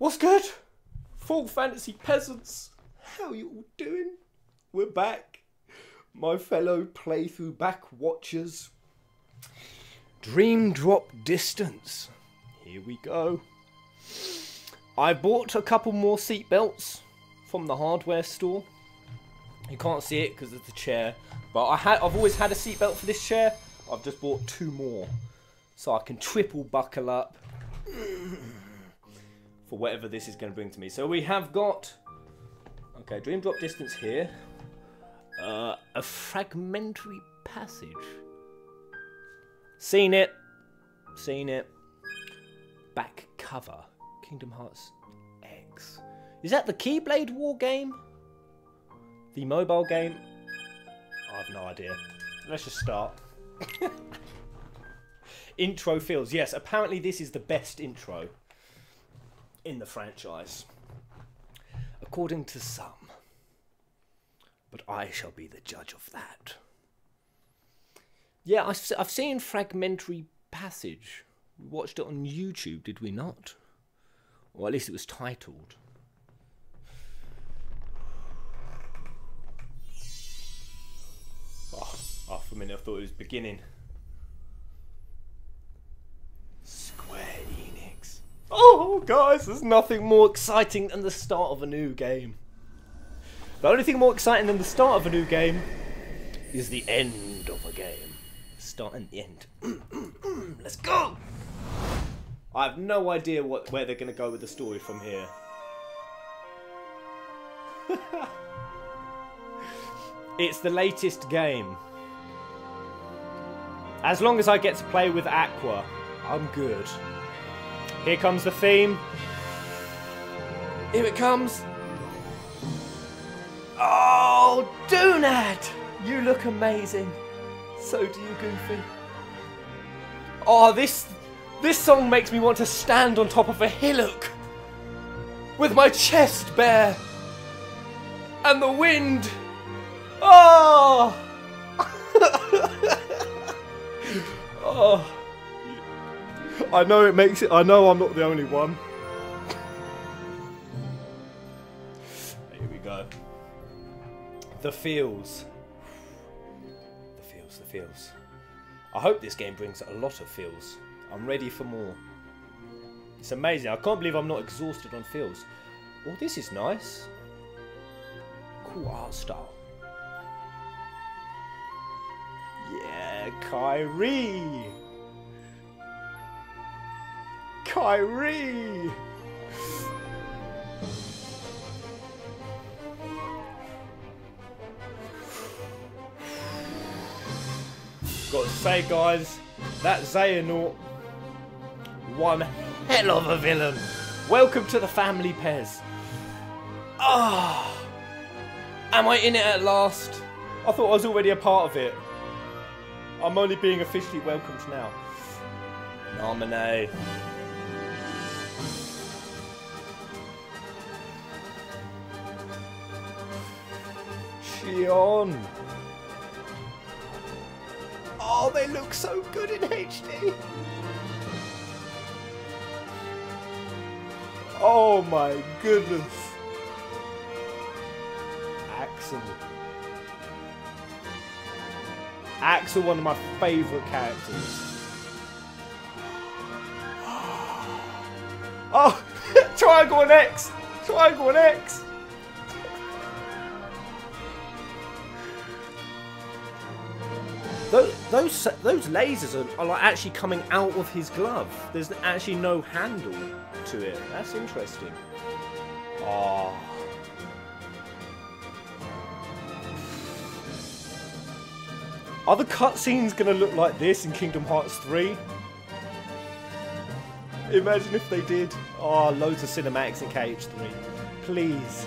What's good? Full Fantasy Peasants. How you all doing? We're back. My fellow playthrough back watchers. Dream Drop Distance. Here we go. I bought a couple more seatbelts from the hardware store. You can't see it because of the chair, but I had I've always had a seatbelt for this chair. I've just bought two more, so I can triple buckle up for whatever this is going to bring to me. So we have got okay, dream drop distance here, uh, a fragmentary passage. Seen it, seen it. Back cover, Kingdom Hearts X. Is that the Keyblade War game? The mobile game? I have no idea. Let's just start. intro feels. Yes, apparently this is the best intro in the franchise. According to some. But I shall be the judge of that. Yeah, I've, I've seen Fragmentary Passage. We watched it on YouTube, did we not? Or at least it was titled. Oh, oh, for a minute I thought it was beginning. Square. Oh, guys, there's nothing more exciting than the start of a new game. The only thing more exciting than the start of a new game is the end of a game. Start and the end. Let's go! I have no idea what where they're going to go with the story from here. it's the latest game. As long as I get to play with Aqua, I'm good. Here comes the theme. Here it comes. Oh, Donut! You look amazing. So do you, Goofy. Oh, this this song makes me want to stand on top of a hillock with my chest bare and the wind. Oh! oh. I know it makes it. I know I'm not the only one. Here we go. The feels. The feels, the feels. I hope this game brings a lot of feels. I'm ready for more. It's amazing. I can't believe I'm not exhausted on feels. Oh, this is nice. Cool art style. Yeah, Kairi. Kairi. Got to say, guys, that Xehanort, one hell of a villain. Welcome to the family, Pez. Ah, oh, am I in it at last? I thought I was already a part of it. I'm only being officially welcomed now. Naminé. Xion. Oh, they look so good in HD. Oh my goodness. Axel. Axel, one of my favourite characters. Oh, triangle and X! Triangle and X! Those, those, those lasers are, are like actually coming out of his glove. There's actually no handle to it. That's interesting. Oh. Are the cutscenes going to look like this in Kingdom Hearts 3? Imagine if they did. Oh, loads of cinematics in KH3. Please.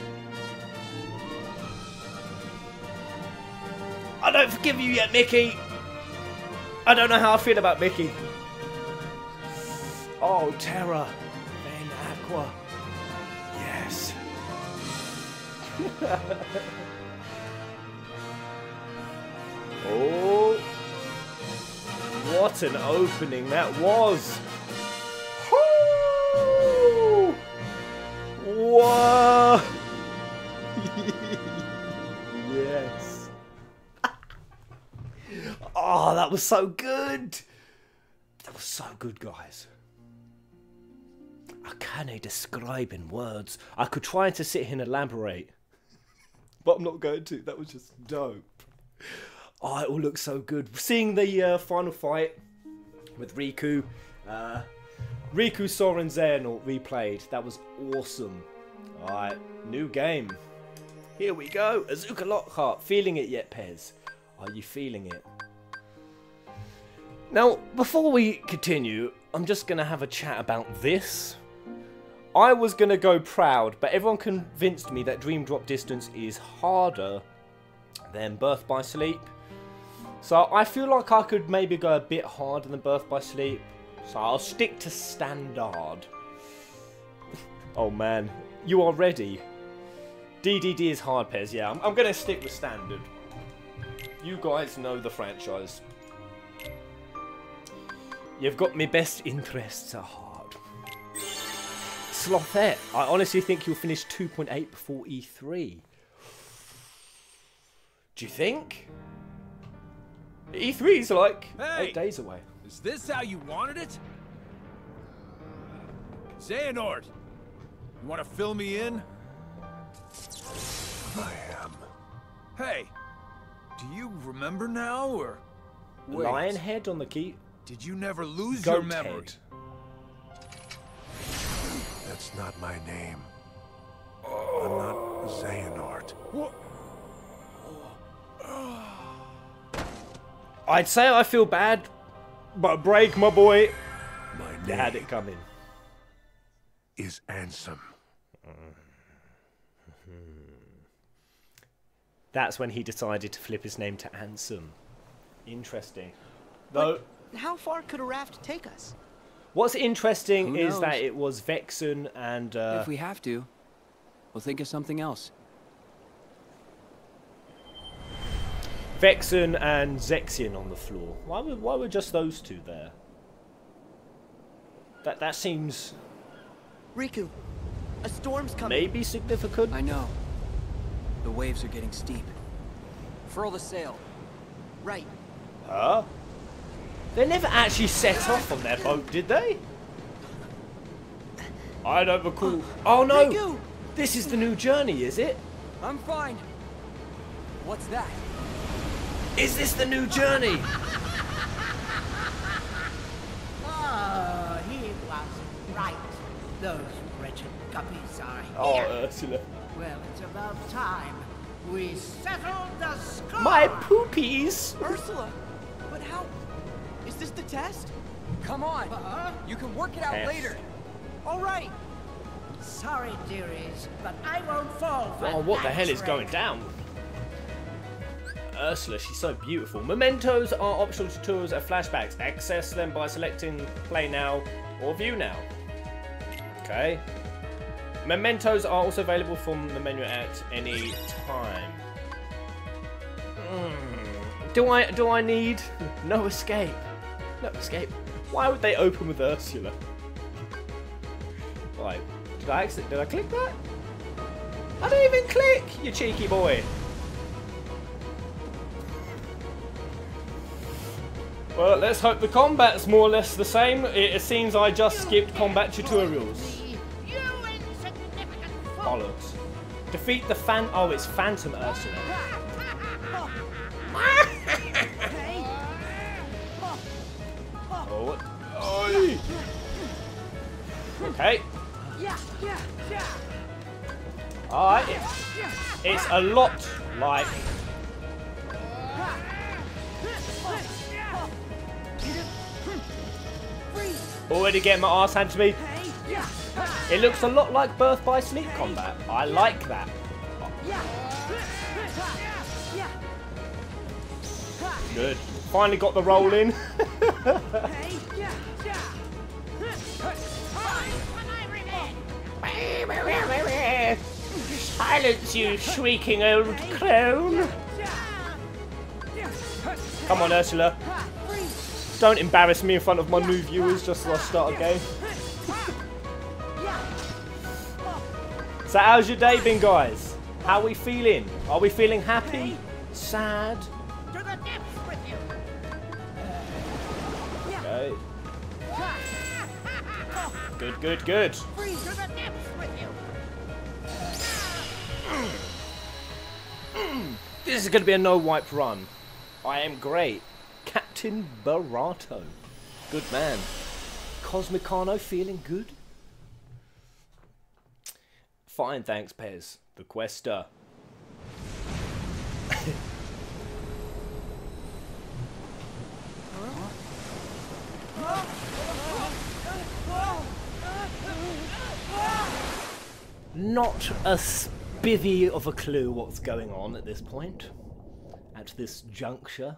I don't forgive you yet, Mickey. I don't know how I feel about Mickey. Oh, Terra. Then Aqua. Yes. oh. What an opening that was. Was so good. That was so good, guys. I can't describe in words. I could try to sit here and elaborate, but I'm not going to. That was just dope. Oh, it all looks so good. Seeing the uh, final fight with Riku, uh, Riku, Sora, and Xehanort replayed. That was awesome. Alright, new game. Here we go. Azuka Lockhart. Feeling it yet, Pez? Are you feeling it? Now, before we continue, I'm just going to have a chat about this. I was going to go proud, but everyone convinced me that Dream Drop Distance is harder than Birth by Sleep. So I feel like I could maybe go a bit harder than Birth by Sleep. So I'll stick to standard. oh man, you are ready. DDD is hard, Pez. Yeah, I'm, I'm going to stick with standard. You guys know the franchise. You've got my best interests at heart. Slothette, I honestly think you'll finish 2.8 before E3. Do you think? E3 is like hey, eight days away. Is this how you wanted it? Xehanort, you want to fill me in? I am. Hey, do you remember now, or... Wait. Lion head on the key. Did you never lose Goat your memory? head. That's not my name. I'm not Xehanort. What? I'd say I feel bad, but break, my boy. My You name had it coming. is Ansem. That's when he decided to flip his name to Ansem. Interesting. Though, How far could a raft take us? what's interesting Who is that it was Vexen and uh, if we have to, we'll think of something else. Vexen and Zexion on the floor. Why were why were just those two there? That that seems Riku, a storm's coming. maybe significant. I know. The waves are getting steep. Furl the sail. Right. Huh? They never actually set off on their boat, did they? I don't recall. Oh no! This is the new journey, is it? I'm fine. What's that? Is this the new journey? Oh, he was right. Those wretched guppies are Oh. Ursula. Well, it's about time we settled the score. My poopies! Ursula! But how? Is this the test? Come on. Uh -huh. You can work it out Test. later. All right. Sorry, dearies, but I won't fall for Oh, what the that hell is going down? Ursula, she's so beautiful. Mementos are optional tutorials and flashbacks. Access them by selecting play now or view now. Okay. Mementos are also available from the menu at any time. Hmm. Do I do I need no escape? No escape. Why would they open with Ursula? Right. Did I exit? Did I click that? I didn't even click, you cheeky boy. Well, let's hope the combat's more or less the same. It, seems I just skipped combat tutorials. Bollocks. Defeat the fan. Oh, it's Phantom Ursula. Okay. Yeah, yeah, yeah. Alright. It's, it's a lot like. Already getting my ass handed to me. It looks a lot like Birth by Sleep combat. I like that. Good. Finally got the roll in. Silence, you shrieking old clone! Come on, Ursula. Don't embarrass me in front of my new viewers just as I start a game. so how's your day been, guys? How are we feeling? Are we feeling happy? Sad? Okay. Good, good, good. This is going to be a no wipe run. I am great. Captain Barato. Good man. Cosmicano feeling good? Fine, thanks, Pez. The Quester. Not a spivvy of a clue what's going on at this point. At this juncture.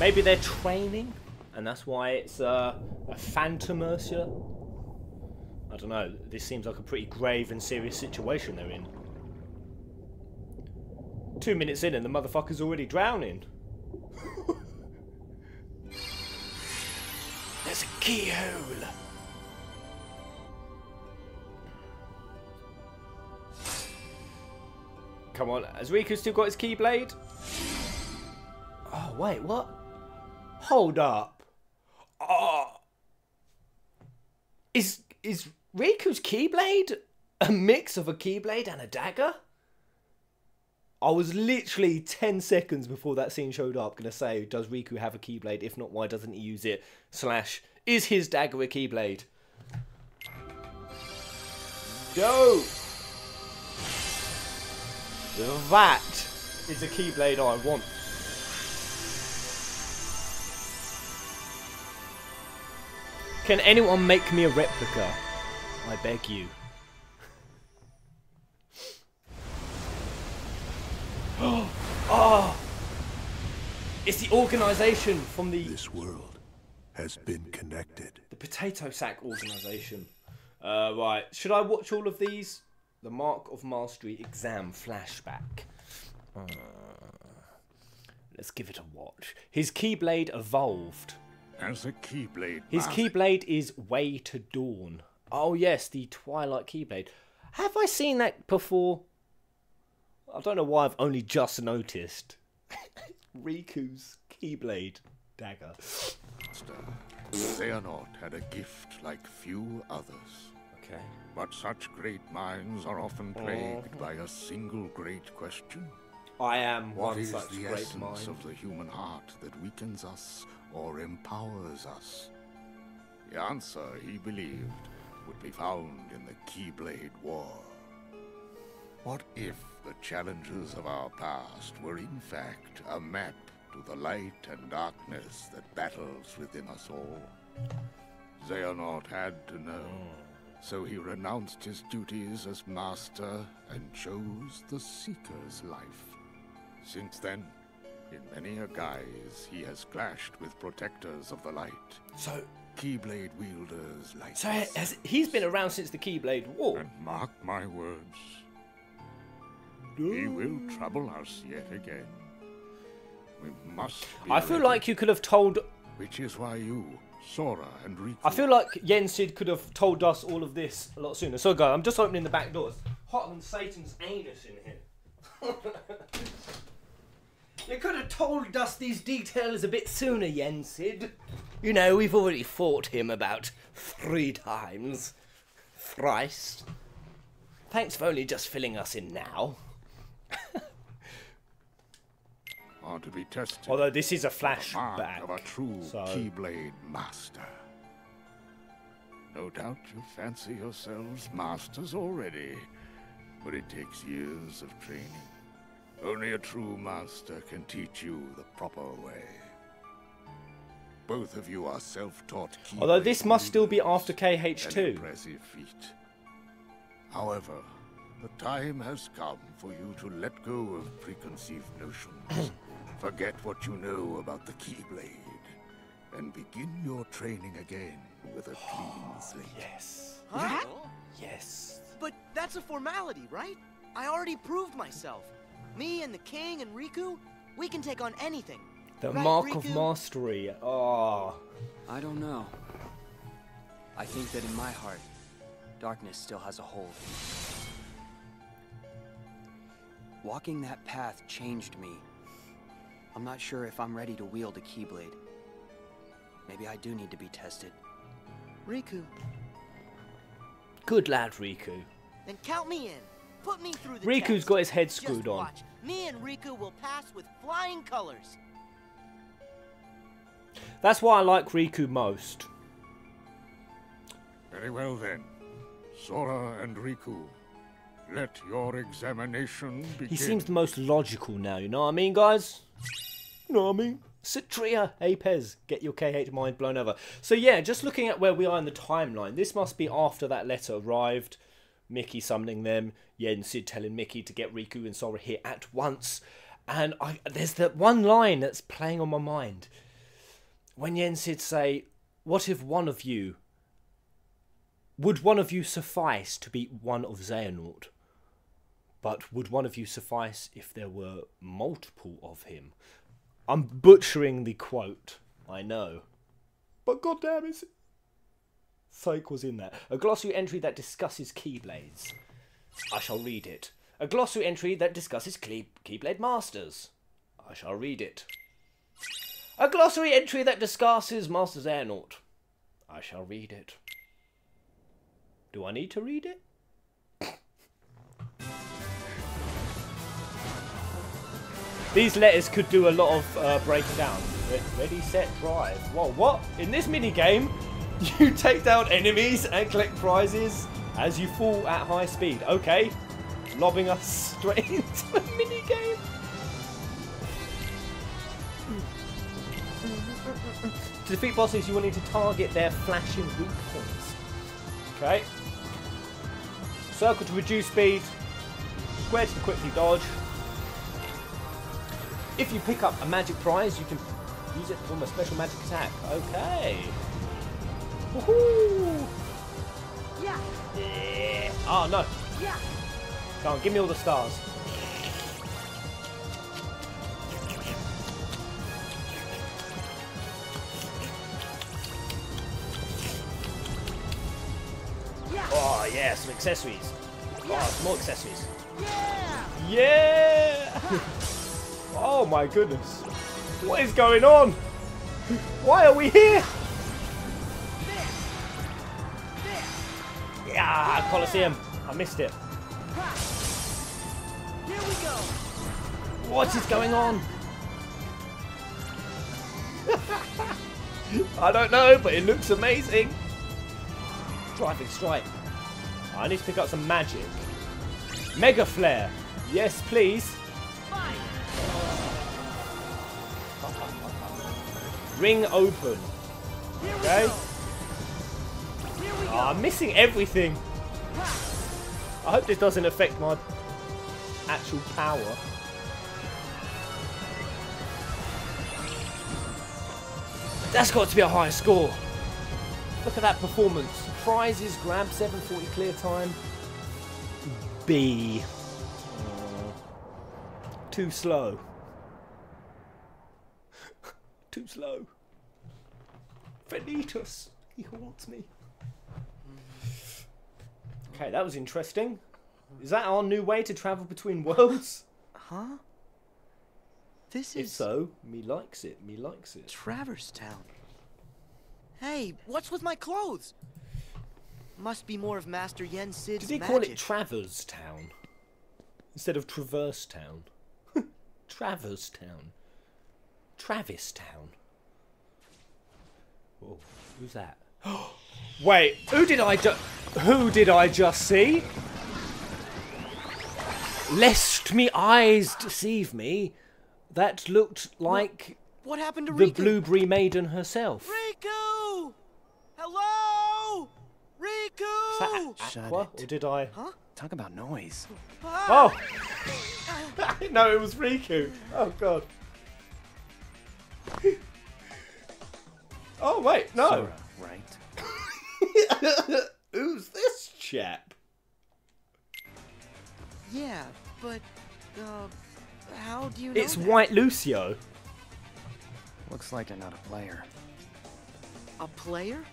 Maybe they're training, and that's why it's uh, a phantom Ursula. I don't know. This seems like a pretty grave and serious situation they're in. Two minutes in, and the motherfucker's already drowning. There's a keyhole. Come on, has Riku still got his keyblade? Oh wait, what? Hold up. Oh. Is is Riku's keyblade a mix of a keyblade and a dagger? I was literally 10 seconds before that scene showed up gonna say, does Riku have a keyblade? If not, why doesn't he use it? Slash, is his dagger a keyblade? Dope! That is a keyblade I want. Can anyone make me a replica? I beg you. oh! It's the organisation from the This world has been connected. the potato sack organisation. Uh, right, should I watch all of these? The Mark of Mastery exam flashback. Uh, let's give it a watch. His Keyblade evolved. As a Keyblade His Keyblade is Way to Dawn. Oh yes, the Twilight Keyblade. Have I seen that before? I don't know why I've only just noticed. Riku's Keyblade dagger. Xehanort had a gift like few others. Okay. But such great minds are often plagued mhm. by a single great question. I am What one is such the great essence mind. of the human heart that weakens us or empowers us? The answer, he believed, would be found in the Keyblade War. What if the challenges of our past were in fact a map to the light and darkness that battles within us all? Xehanort had to know. Hmm. So he renounced his duties as master and chose the Seeker's life. Since then, in many a guise, he has clashed with protectors of the light. So, Keyblade wielders like so has, he's been around since the Keyblade War. And mark my words, he will trouble us yet again. We must I feel ready, like you could have told. Which is why you, Sora and Riku... I feel like Yensid could have told us all of this a lot sooner. So, go. I'm just opening the back doors. Hotter than Satan's anus in here. you could have told us these details a bit sooner, Yensid. You know, we've already fought him about three times. Thrice. Thanks for only just filling us in now. are to be tested. Although this is a flashback. of a true so- Keyblade master. No doubt you fancy yourselves masters already, but it takes years of training. Only a true master can teach you the proper way. Both of you are self-taught Although this must still be after KH2. impressive feat. However, the time has come for you to let go of preconceived notions. Forget what you know about the Keyblade, and begin your training again with a clean slate. Yes. Huh? Yes. But that's a formality, right? I already proved myself. Me and the king and Riku, we can take on anything. The Right, Mark of Mastery. Oh. I don't know. I think that in my heart, darkness still has a hold. Walking that path changed me. I'm not sure if I'm ready to wield a Keyblade. Maybe I do need to be tested. Riku, Good lad, Riku. then count me in. Put me through the Riku's test. got his head Just screwed on. watch. Me and Riku will pass with flying colors. That's why I like Riku most. Very well then. Sora and Riku, let your examination begin. He seems the most logical now, you know what I mean, guys? You know mean? Citria, Apez, get your KH mind blown over. So yeah, just looking at where we are in the timeline, this must be after that letter arrived. Mickey summoning them, Yen Sid telling Mickey to get Riku and Sora here at once. And I, there's that one line that's playing on my mind. When Yen Sid say, what if one of you, would one of you suffice to be one of Xehanort? But would one of you suffice if there were multiple of him? I'm butchering the quote, I know. But goddamn it. Psych was in there. A glossary entry that discusses Keyblades. I shall read it. A glossary entry that discusses Key- Keyblade Masters. I shall read it. A glossary entry that discusses Master Xehanort. I shall read it. Do I need to read it? These letters could do a lot of uh, breaking down. Ready, set, drive. Whoa, what? In this mini game, you take down enemies and collect prizes as you fall at high speed. Okay, lobbing us straight into a mini game. To defeat bosses, you will need to target their flashing weak points. Okay. Circle to reduce speed. Square to quickly dodge. If you pick up a magic prize, you can use it to perform a special magic attack. Okay. Woohoo! Yeah, Yeah. Oh no. yeah. Come on, give me all the stars. Yeah. Oh yeah, some accessories. Oh, some more accessories. Yeah! Yeah! oh my goodness. What is going on? Why are we here? Yeah, Colosseum. I missed it. Here we go! What is going on? I don't know, but it looks amazing. Driving strike. I need to pick up some magic. Mega Flare. Yes, please. Ring open. Okay. Oh, I'm missing everything. I hope this doesn't affect my actual power. That's got to be a high score. Look at that performance. Prizes, grab 740 clear time. B. Too slow. Too slow. Vanitas. He haunts me. Mm-hmm. Okay, that was interesting. Is that our new way to travel between worlds? Huh? This If is so, me likes it. Me likes it. Traverse Town. Hey, what's with my clothes? Must be more of Master Yen Sid's Did he magic. call it Travers Town instead of Traverse Town? Travers Town. Travis Town. Whoa, who's that? Wait, who did I ju- Who did I just see? Lest me eyes deceive me, that looked like what happened to the Riku? Blueberry Maiden herself. Riku! Hello! Riku! Is that Shut Aqua, it. or did I? Huh? Talk about noise. Ah. Oh! no, it was Riku. Oh god. Oh wait, no. Sora, right? Who's this chap? Yeah, but uh, how do you know It's that? White Lucio. Looks like you're not a player. A player?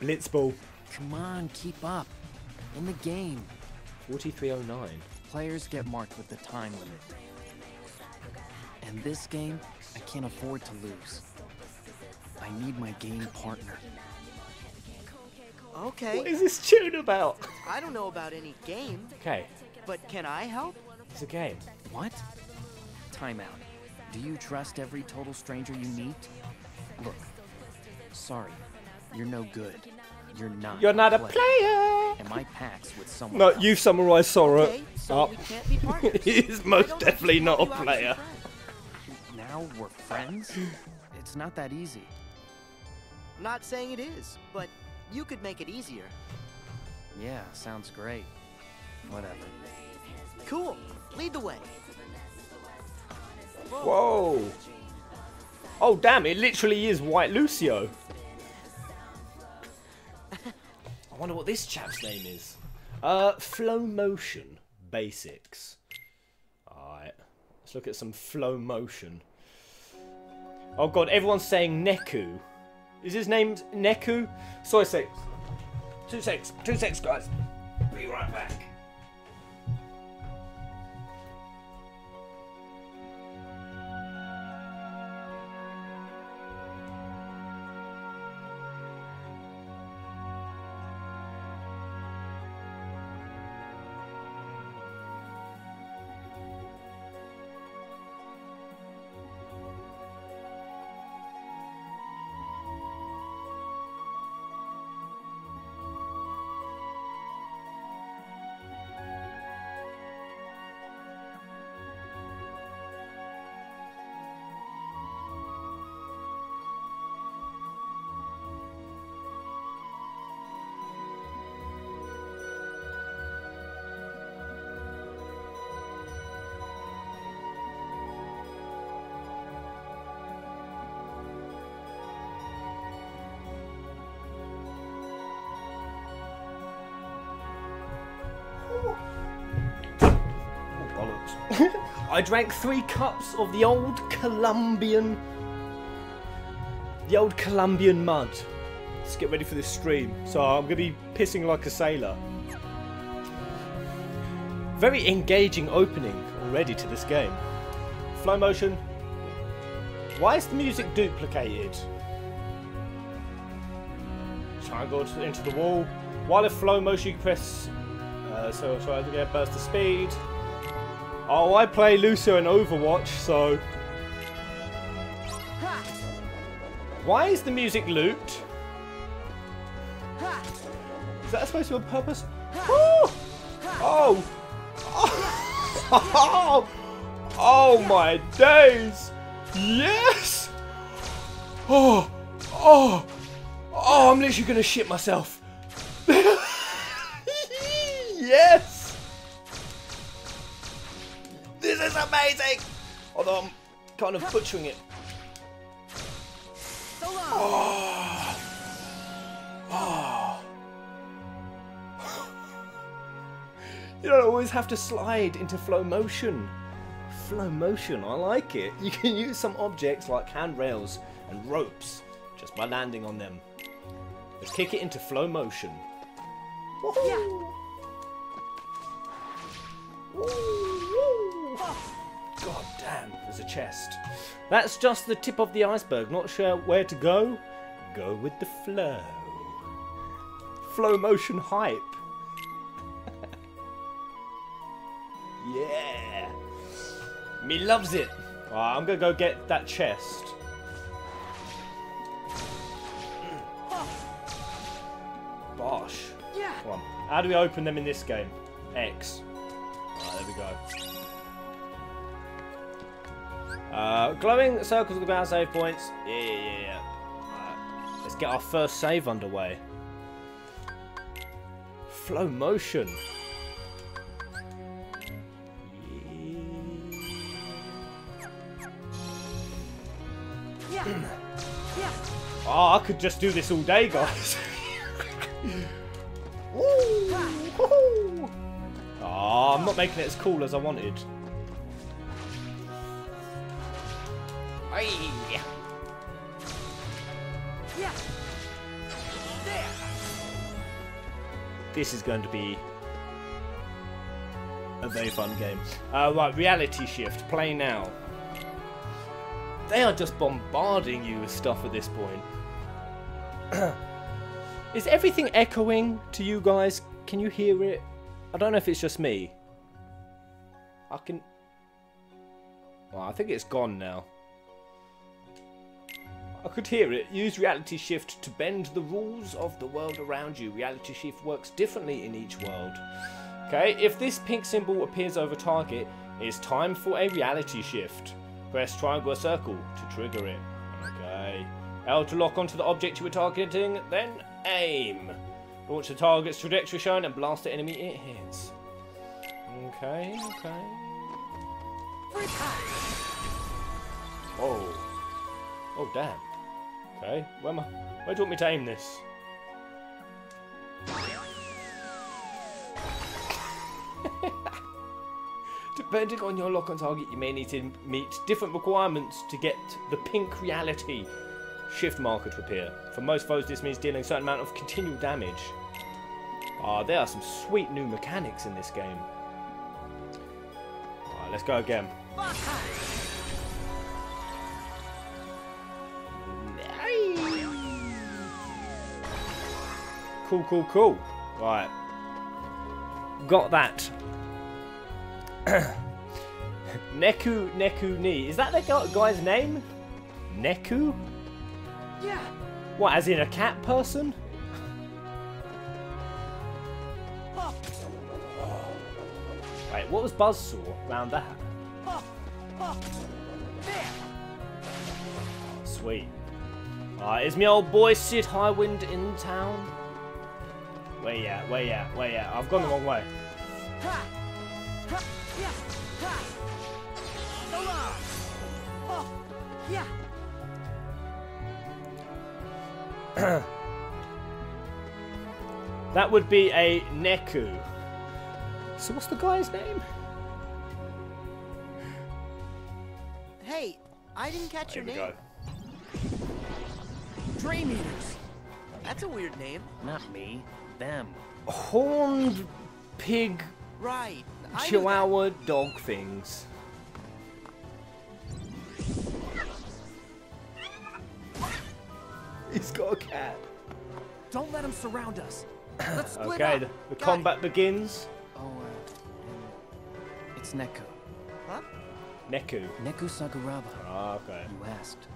Blitzball. Come on, keep up. In the game, 4309. players get marked with the time limit. And this game, I can't afford to lose. I I need my game partner. Okay. What is this tune about? I don't know about any game, Okay, but can I help? it's a game. What? Timeout. Do you trust every total stranger you meet? Look, sorry, you're no good. You're not. You're not a player. player. And my pact's with someone. No, else. you've summarised Sora. Okay, so oh. we can't be partners. he is most definitely not a player. Now we're friends. It's not that easy. Not saying it is, but you could make it easier. Yeah, sounds great. Whatever. Cool. Lead the way. Whoa. Oh, damn, it literally is White Lucio. I wonder what this chap's name is. Uh, Flow Motion Basics. Alright, let's look at some Flow Motion. Oh god, everyone's saying Neku. Is his name Neku? Sorry, six. Two secs, two secs, guys. Be right back. I drank three cups of the old Colombian, the old Colombian mud. Let's get ready for this stream. So I'm gonna be pissing like a sailor. Very engaging opening already to this game. Flow motion. Why is the music duplicated? Triangle to- into the wall. While in flow motion, you press. Uh, so try to get burst of speed. Oh, I play Lucio in Overwatch, so. Why is the music looped? Is that supposed to be on purpose? Oh! Oh! Oh! Oh my days! Yes! Oh! Oh! Oh, I'm literally gonna shit myself. yes! Although I'm kind of butchering it. Oh. Oh. You don't always have to slide into flow motion. Flow motion, I like it. You can use some objects like handrails and ropes just by landing on them. Let's kick it into flow motion. Woohoo! Woo, woo. Oh. God damn, there's a chest. That's just the tip of the iceberg. Not sure where to go? Go with the flow. Flow motion hype. yeah. Me loves it. Alright, I'm gonna go get that chest. Bosh. Yeah. Come on. How do we open them in this game? X. Alright, there we go. Uh, glowing circles the ground save points. Yeah, yeah, yeah, yeah. Let's get our first save underway. Flow motion. Yeah. Yeah. Oh, I could just do this all day, guys. Woohoo! Oh, I'm not making it as cool as I wanted. Aye. Yeah. There. This is going to be a very fun game. Uh, right, reality shift. Play now. They are just bombarding you with stuff at this point. Is everything echoing to you guys? Can you hear it? I don't know if it's just me. I can... Well, I think it's gone now. I could hear it. Use reality shift to bend the rules of the world around you. Reality shift works differently in each world. Okay, if this pink symbol appears over target, it's time for a reality shift. Press triangle or circle to trigger it. Okay. L to lock onto the object you were targeting, then aim. Launch the target's trajectory shown and blast the enemy it hits. Okay, okay. Oh. Oh, damn. Okay, where, am I, where do you want me to aim this? Depending on your lock on target, you may need to meet different requirements to get the pink reality shift marker to appear. For most foes, this means dealing a certain amount of continual damage. Ah, there are some sweet new mechanics in this game. Alright, let's go again. Cool, cool, cool. Right. Got that. Neku Neku Ni. Is that the guy's name? Neku? Yeah. What, as in a cat person? Wait, what was Buzzsaw around that? Sweet. Alright, is me old boy Cid Highwind in town? Where you at? Where you at? Where you at? I've gone the wrong way. Yeah. That would be a Neku. So what's the guy's name? Hey, I didn't catch oh, Here your name. go. Dream Eaters. That's a weird name. Not me. Them. Horned pig Right. I chihuahua dog things. He's got a cat. Don't let them surround us. Let's split Okay, up. the, the Got it. combat begins. Oh, uh, it's Neku. Huh? Neku. Neku Sakuraba. Ah, okay. You asked.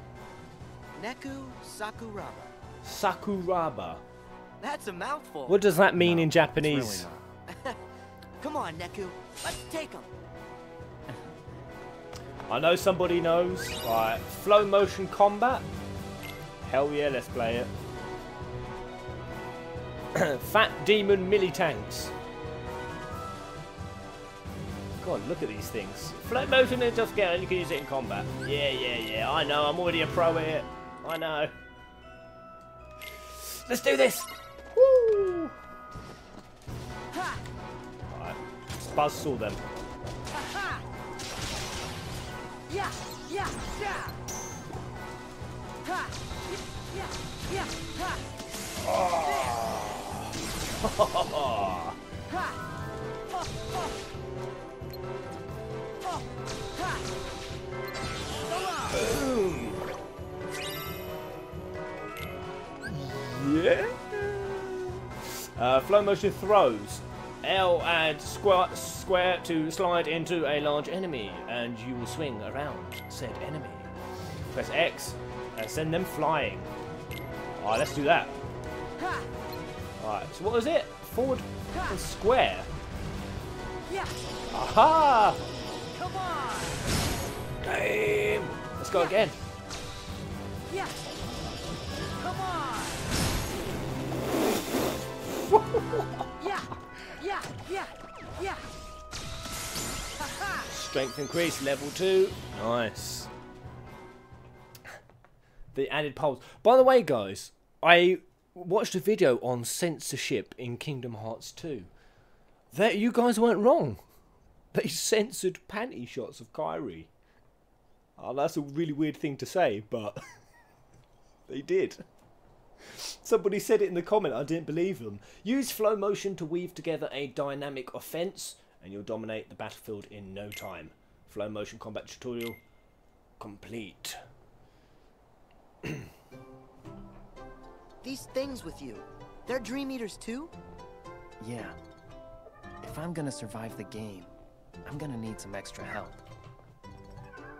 Neku Sakuraba. Sakuraba. That's a mouthful. What does that mean No, in Japanese? really. Come on, Neku. Let's take him. I know somebody knows. Right, flow motion combat. Hell yeah, let's play it. Fat demon milli tanks. God, look at these things. Flow motion is just get you can use it in combat. Yeah, yeah, yeah. I know. I'm already a pro at it. I know. Let's do this. Woo! Alright, let's them. Yeah. Yeah. Yeah. Oh, oh. Oh. Boom. Yeah. Uh, flow motion throws. L add square, square to slide into a large enemy, and you will swing around said enemy. Press X and send them flying. Alright, let's do that. Alright, so what was it? Forward and square. Aha! Come on. Damn! Let's go again. Yeah. Yeah. Yeah. Yeah. Yeah. Strength increase, level 2. Nice. The added pulse. By the way, guys, I watched a video on censorship in Kingdom Hearts 2. That you guys weren't wrong. They censored panty shots of Kairi. Oh, ah, that's a really weird thing to say, but they did. Somebody said it in the comment, I didn't believe them. Use flow motion to weave together a dynamic offense, and you'll dominate the battlefield in no time. Flow motion combat tutorial complete. these things with you, they're Dream Eaters too? Yeah. If I'm gonna survive the game, I'm gonna need some extra help.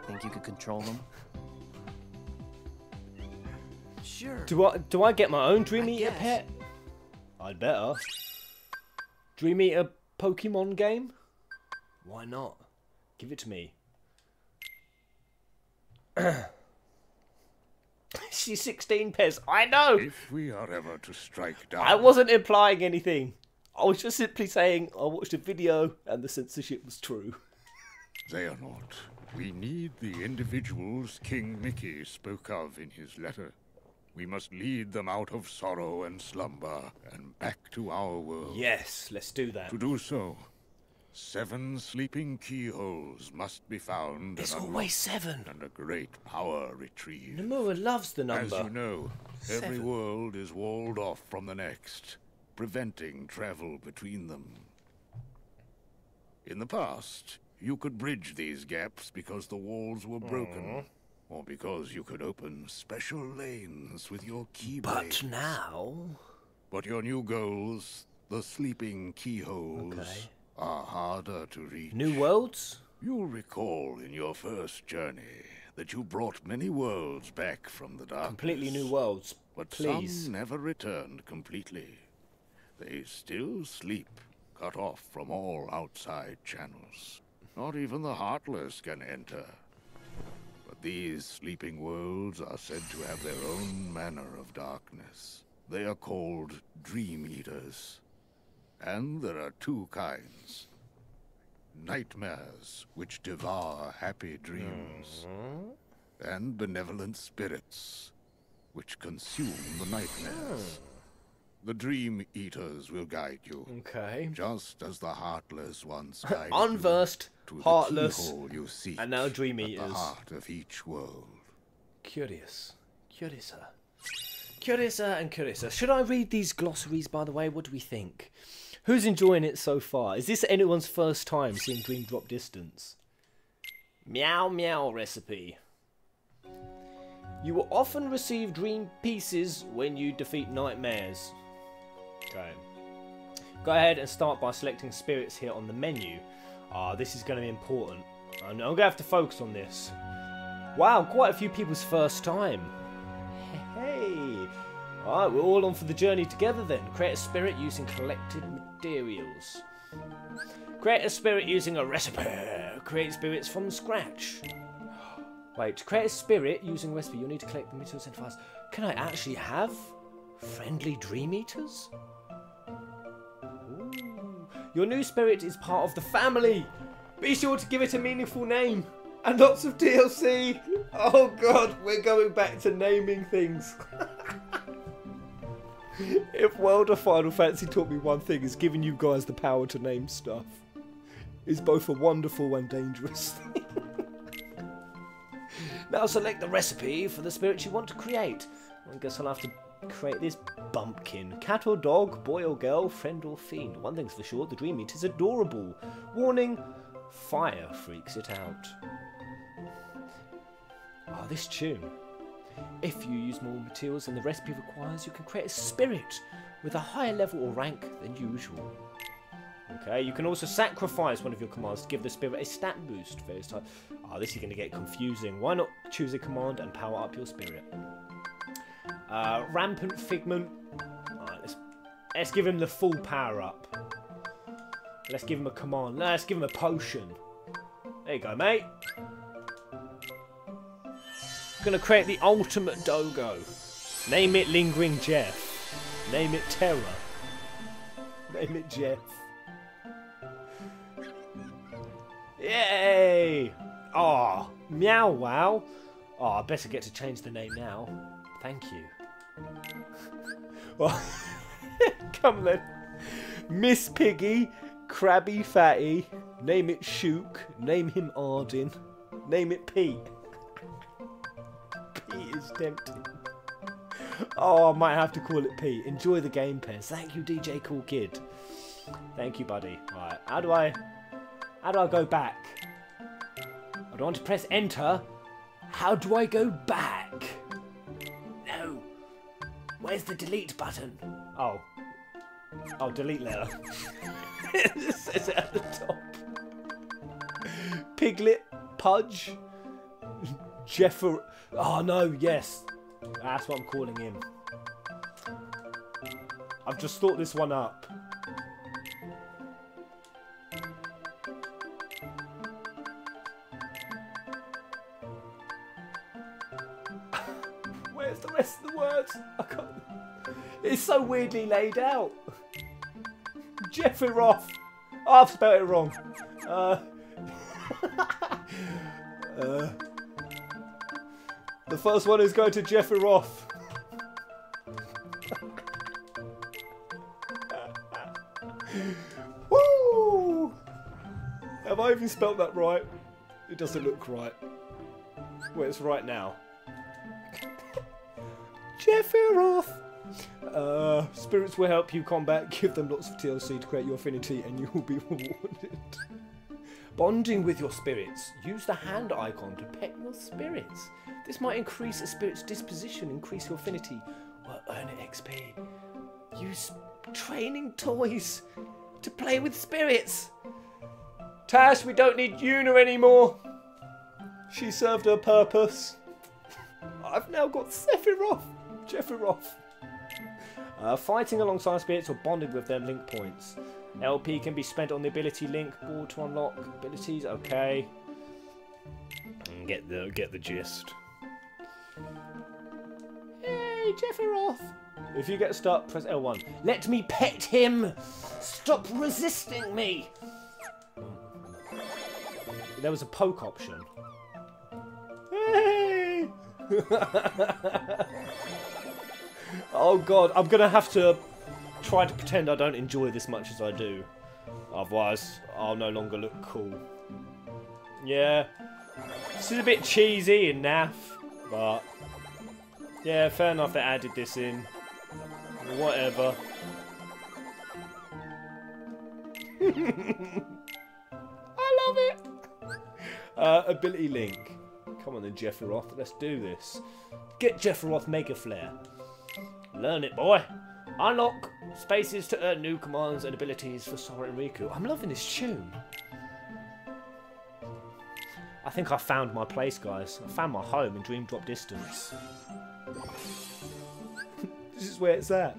Think you could control them? Sure. Do I do I get my own Dream I Eater guess. pet? I'd better. Dream Eater Pokemon game? Why not? Give it to me. She's 16 pairs. I know. If we are ever to strike down, I wasn't implying anything. I was just simply saying I watched a video and the censorship was true. They are not. we need the individuals King Mickey spoke of in his letter. We must lead them out of sorrow and slumber and back to our world. Yes, let's do that. To do so, seven sleeping keyholes must be found There's and always seven. and a great power retrieved. Nomura loves the number. As you know, every world is walled off from the next, preventing travel between them. In the past, you could bridge these gaps because the walls were broken, mm. Or because you could open special lanes with your keyblade. But now. But your new goals, the sleeping keyholes, Okay. are harder to reach. New worlds? You'll recall in your first journey that you brought many worlds back from the dark. Completely new worlds. But Please. some never returned completely. They still sleep, cut off from all outside channels. Not even the Heartless can enter. These sleeping worlds are said to have their own manner of darkness. They are called Dream Eaters. And there are two kinds. Nightmares, which devour happy dreams. Mm-hmm. And benevolent spirits, which consume the nightmares. Hmm. The Dream Eaters will guide you, Okay. just as the Heartless once guided Unversed, you to heartless, you seek and now Dream at the heart of each world. Curious. Curiouser. Curiouser and curiouser. Should I read these glossaries, by the way? What do we think? Who's enjoying it so far? Is this anyone's first time seeing Dream Drop Distance? Meow Wow recipe. You will often receive dream pieces when you defeat nightmares. Okay. Go ahead and start by selecting spirits here on the menu. Ah, this is going to be important. I'm going to have to focus on this. Wow, quite a few people's first time. Hey. Alright, we're all on for the journey together then. Create a spirit using collected materials. Create a spirit using a recipe. Create spirits from scratch. Wait, to create a spirit using a recipe, you'll need to collect the materials and files. Can I actually have friendly dream eaters? Your new spirit is part of the family. Be sure to give it a meaningful name. And lots of DLC. Oh god, we're going back to naming things. if World of Final Fantasy taught me one thing, is giving you guys the power to name stuff. Is both a wonderful and dangerous thing. now select the recipe for the spirit you want to create. I guess I'll have to create this bumpkin. Cat or dog, boy or girl, friend or fiend. One thing's for sure, the Dream Eater's adorable. Warning, fire freaks it out. Ah, this tune. If you use more materials than the recipe requires, you can create a spirit with a higher level or rank than usual. Okay, you can also sacrifice one of your commands to give the spirit a stat boost. Various types. Ah, this is going to get confusing. Why not choose a command and power up your spirit? Uh, rampant figment. Alright, let's, let's give him the full power up. Let's give him a command. Let's give him a potion. There you go, mate. Gonna create the ultimate Dogo. Name it Lingering Jeff. Name it Terror. Name it Jeff. Yay! Ah, meow wow. Oh, I better get to change the name now. Thank you. Well, come then. Miss Piggy, Krabby Fatty, name it Shook, name him Ardin, name it Pete. Pete is tempting. Oh, I might have to call it Pete. Enjoy the game, Pez. Thank you, DJ Cool Kid. Thank you, buddy. Right, how do I, how do I go back? I don't want to press enter. How do I go back? Where's the delete button? Oh. Oh, delete letter. it says it at the top. Piglet, Pudge, Jeffer. Oh no, yes. That's what I'm calling him. I've just thought this one up. Rest of the words? It's so weirdly laid out. Jefferoff. Oh, I've spelled it wrong. Uh, uh, the first one is going to Jefferoff. Woo! Have I even spelt that right? It doesn't look right. Well, it's right now. Jefferoff! Uh, spirits will help you combat. Give them lots of TLC to create your affinity, and you will be rewarded. Bonding with your spirits. Use the hand icon to pet your spirits. This might increase a spirit's disposition, increase your affinity, or earn XP. Use training toys to play with spirits. Tash, we don't need Yuna anymore. She served her purpose. I've now got Sephiroth. Jefferoff. Uh, fighting alongside spirits or bonded with them link points. LP can be spent on the ability link board to unlock abilities. Okay. Get the get the gist. Hey, Jefferoff. If you get stuck, press L1. Let me pet him. Stop resisting me. There was a poke option. Oh god, I'm gonna have to try to pretend I don't enjoy this much as I do. Otherwise, I'll no longer look cool. Yeah, this is a bit cheesy and naff, but yeah, fair enough they added this in. Whatever. I love it! Uh, ability link. Come on then, Jefferoth, let's do this. Get Jefferoth Mega Flare. Learn it, boy. Unlock spaces to earn new commands and abilities for Sora and Riku. I'm loving this tune. I think I found my place, guys. I found my home in Dream Drop Distance. this is where it's at.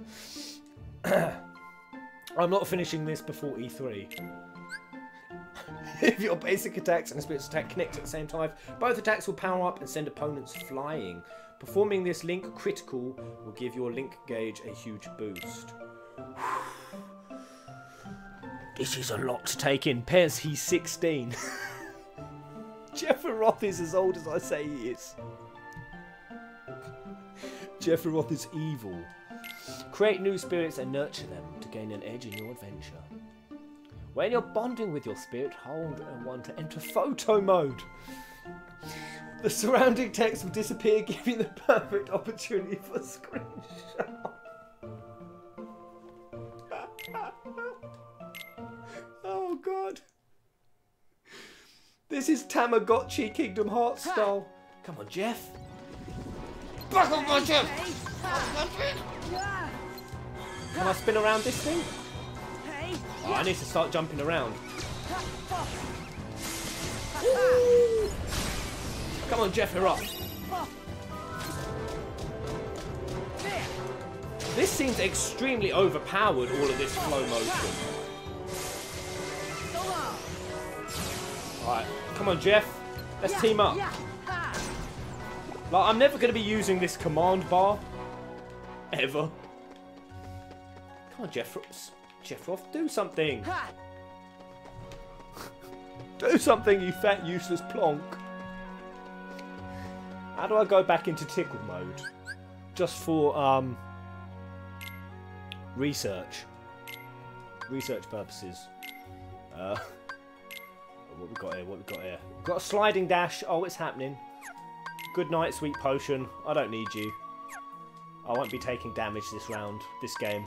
I'm not finishing this before E3. If your basic attacks and spirit's attack connect at the same time, both attacks will power up and send opponents flying. Performing this link critical will give your link gauge a huge boost. This is a lot to take in. Pez, he's 16. Jefferoth is as old as I say he is. Jefferoth is evil. Create new spirits and nurture them to gain an edge in your adventure. When you're bonding with your spirit, hold L1 to enter photo mode. The surrounding text will disappear, giving you the perfect opportunity for a screenshot. oh god. This is Tamagotchi Kingdom Hearts style. Come on, Jeff. Back on my Jeff! Can I spin around this thing? Oh, I need to start jumping around. Come on, Jeff, you're up. This seems extremely overpowered, all of this flow motion. Alright, come on, Jeff. Let's team up. Like, I'm never going to be using this command bar. Ever. Come on, Jeff. Jeffroff, do something. do something, you fat, useless plonk. How do I go back into tickle mode? Just for, um, research. Research purposes. Uh, what we got here? What we got here? We've got a sliding dash. Oh, it's happening. Good night, sweet potion. I don't need you. I won't be taking damage this round, this game.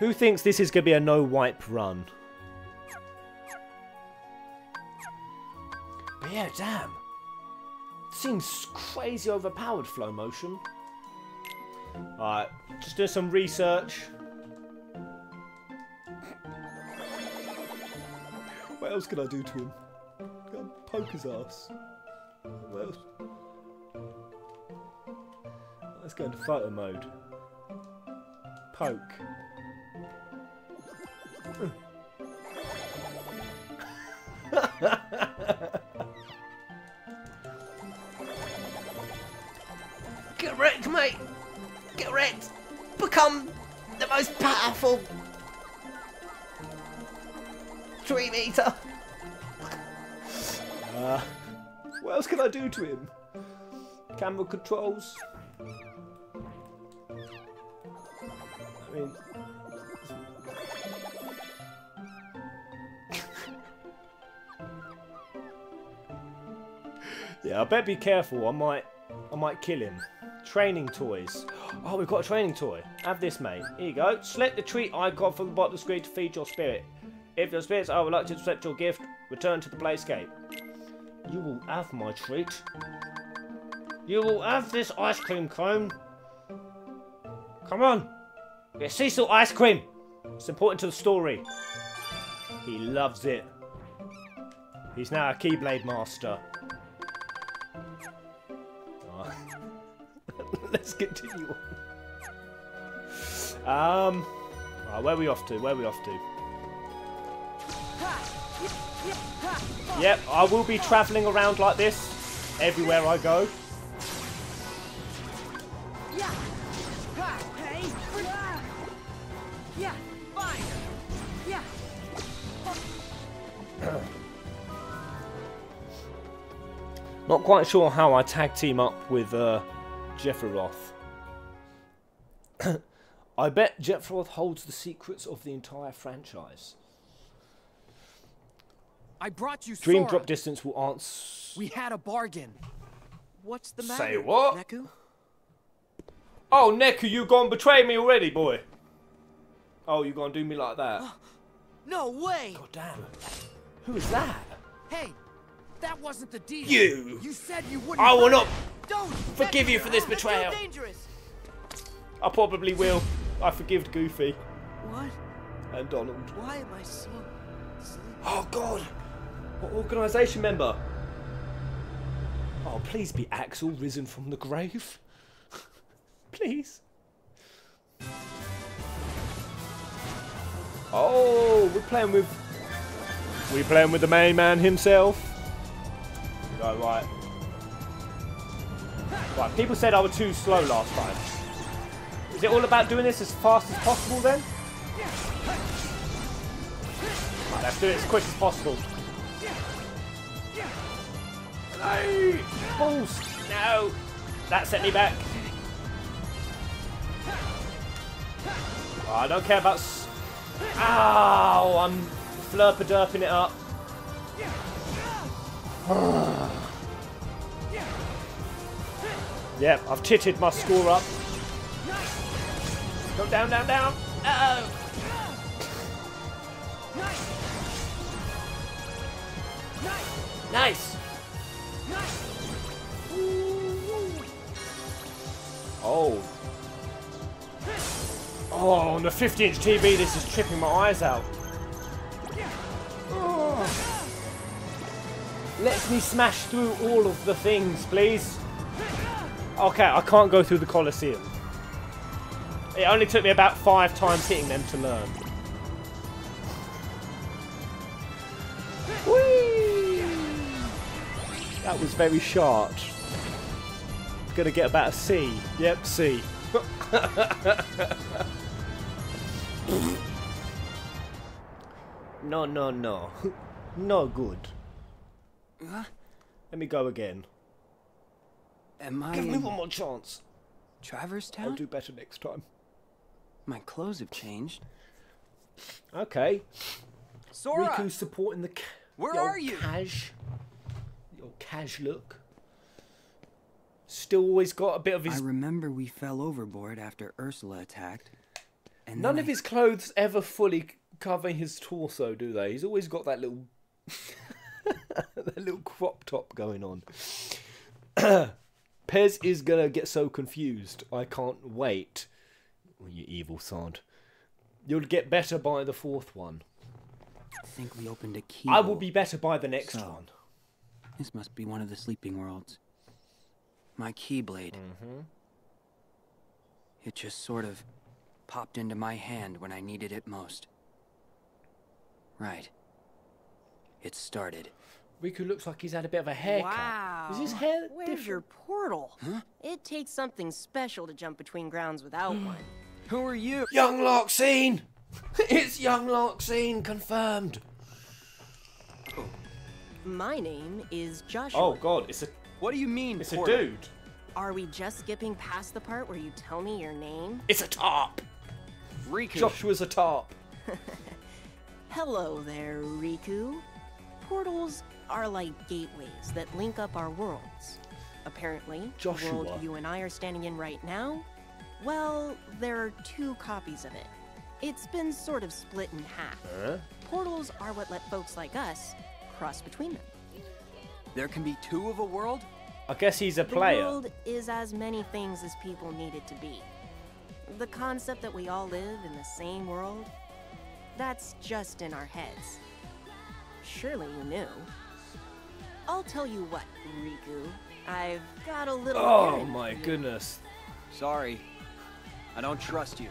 Who thinks this is going to be a no-wipe run? But yeah, damn. Seems crazy overpowered flow motion. Alright, just do some research. What else can I do to him? And poke his ass. What else? Let's go into photo mode. Poke. Get wrecked, mate! Get wrecked! Become the most powerful Dream Eater! Uh, what else can I do to him? Camera controls. I mean, I better be careful. I might, I might kill him. Training toys. Oh, we've got a training toy. Have this, mate. Here you go. Select the treat icon from the bottom of the screen to feed your spirit. If your spirits are reluctant to accept your gift, return to the playscape. You will have my treat. You will have this ice cream cone. Come on. Get Cecil ice cream. It's important to the story. He loves it. He's now a Keyblade master. Let's continue on. Um, right, where are we off to? Where are we off to? Yep, I will be travelling around like this everywhere I go. Ah. Not quite sure how I tag team up with uh, Jefferoth. I bet Jefferoth holds the secrets of the entire franchise. I brought you Dream Sora. drop distance will answer. We had a bargain. What's the matter? Say what? Neku? Oh, Neku, you gone betray me already, boy. Oh, you gonna do me like that? No way! God damn. Who is that? Hey, that wasn't the deal. You. You said you wouldn't. I will not. Don't! Forgive you for this betrayal. I probably will. I forgive Goofy What? and Donald. Why am I so... sleepy? Oh God! What organisation member? Oh, please be Axel risen from the grave. please. Oh, we're playing with. We're playing with the main man himself. Right, right. Right, people said I was too slow last time. Is it all about doing this as fast as possible then? Right, let's do it as quick as possible. No! Balls! No! That set me back. Oh, I don't care about. Ow! I'm flurper-derping it up. yep, I've titted my score up. Go down, down, down. Oh! Nice. Oh. Oh, on the 50 inch TV, this is tripping my eyes out. Oh. Let me smash through all of the things, please. Okay, I can't go through the Colosseum. It only took me about five times hitting them to learn. That was very sharp. Gonna get about a C. Yep, C. no, no, no. No good. Let me go again. Am I Give me one more chance. Traverse town. I'll do better next time. My clothes have changed. Okay. Sora, Riku's supporting the. Ca- Where the are you? Cash. The old cash look. Still always got a bit of his. I his. remember we fell overboard after Ursula attacked. And None of I- his clothes ever fully cover his torso, do they? He's always got that little. that little crop top going on. Pez is gonna get so confused. I can't wait. Oh, you evil sod. You'll get better by the fourth one. I think we opened a key. I will be better by the next So- one. This must be one of the sleeping worlds. My keyblade. Mm-hmm. It just sort of popped into my hand when I needed it most. Right. It started. Riku looks like he's had a bit of a haircut. Wow. Is his hair Where's different? your portal? Huh? It takes something special to jump between grounds without hmm. one. Who are you? Young Larxene! it's young Larxene, confirmed. Oh. My name is Joshua. Oh god, it's a What do you mean, it's a dude. Are we just skipping past the part where you tell me your name? It's a tarp. Riku. Joshua's a tarp. Hello there, Riku. Portals are like gateways that link up our worlds. Apparently, the world you and I are standing in right now, well, there are two copies of it. It's been sort of split in half. Huh? Portals are what let folks like us cross between them. There can be two of a world? I guess he's a player. The player. world is as many things as people need it to be. The concept that we all live in the same world, that's just in our heads. Surely you knew. I'll tell you what, Riku. I've got a little. Oh my goodness. Sorry. I don't trust you.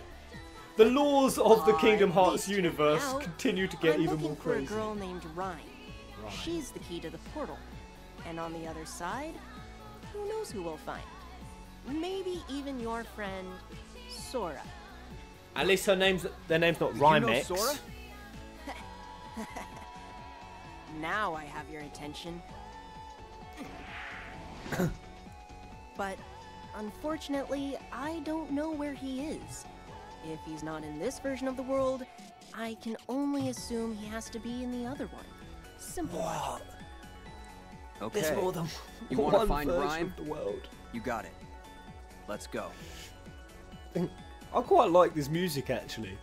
The laws of the Kingdom Hearts universe out. continue to get I'm even looking more for crazy. a girl named Rhyme. She's the key to the portal. And on the other side, who knows who we'll find? Maybe even your friend, Sora. At least her name's their name's not You know Sora? Now I have your attention. but unfortunately, I don't know where he is. If he's not in this version of the world, I can only assume he has to be in the other one. Simple logic. Okay. There's more than You wanna find version Rhyme? the world. You got it. Let's go. I quite like this music actually.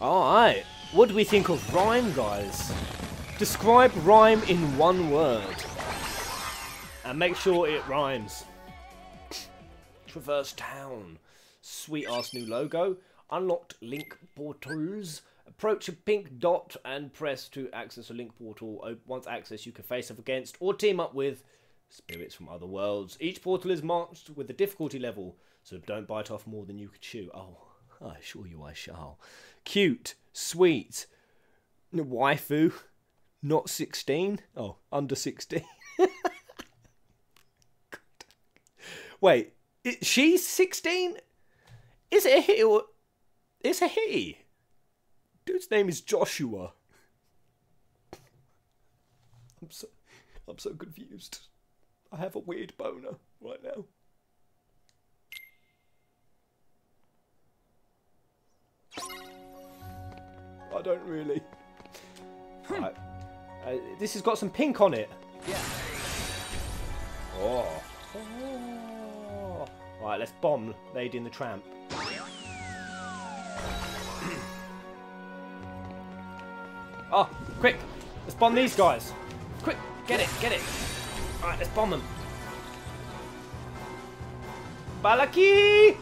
Alright, what do we think of Rhyme, guys? Describe Rhyme in one word. And make sure it rhymes. Traverse Town. Sweet ass new logo. Unlocked link portals. Approach a pink dot and press to access a link portal. Once accessed, you can face off against or team up with spirits from other worlds. Each portal is marked with a difficulty level, so don't bite off more than you can chew. Oh, I assure you I shall. Cute, sweet, waifu, not 16. Oh, under 16. Wait, she's 16? Is it a he or. It's a he. Dude's name is Joshua. I'm so. I'm so confused. I have a weird boner right now. I don't really. Right. Uh, this has got some pink on it. Yeah. Oh. oh. Right, let's bomb Lady in the Tramp. oh, quick! Let's bomb these guys. Quick, get it, get it. Alright, let's bomb them. Balaki!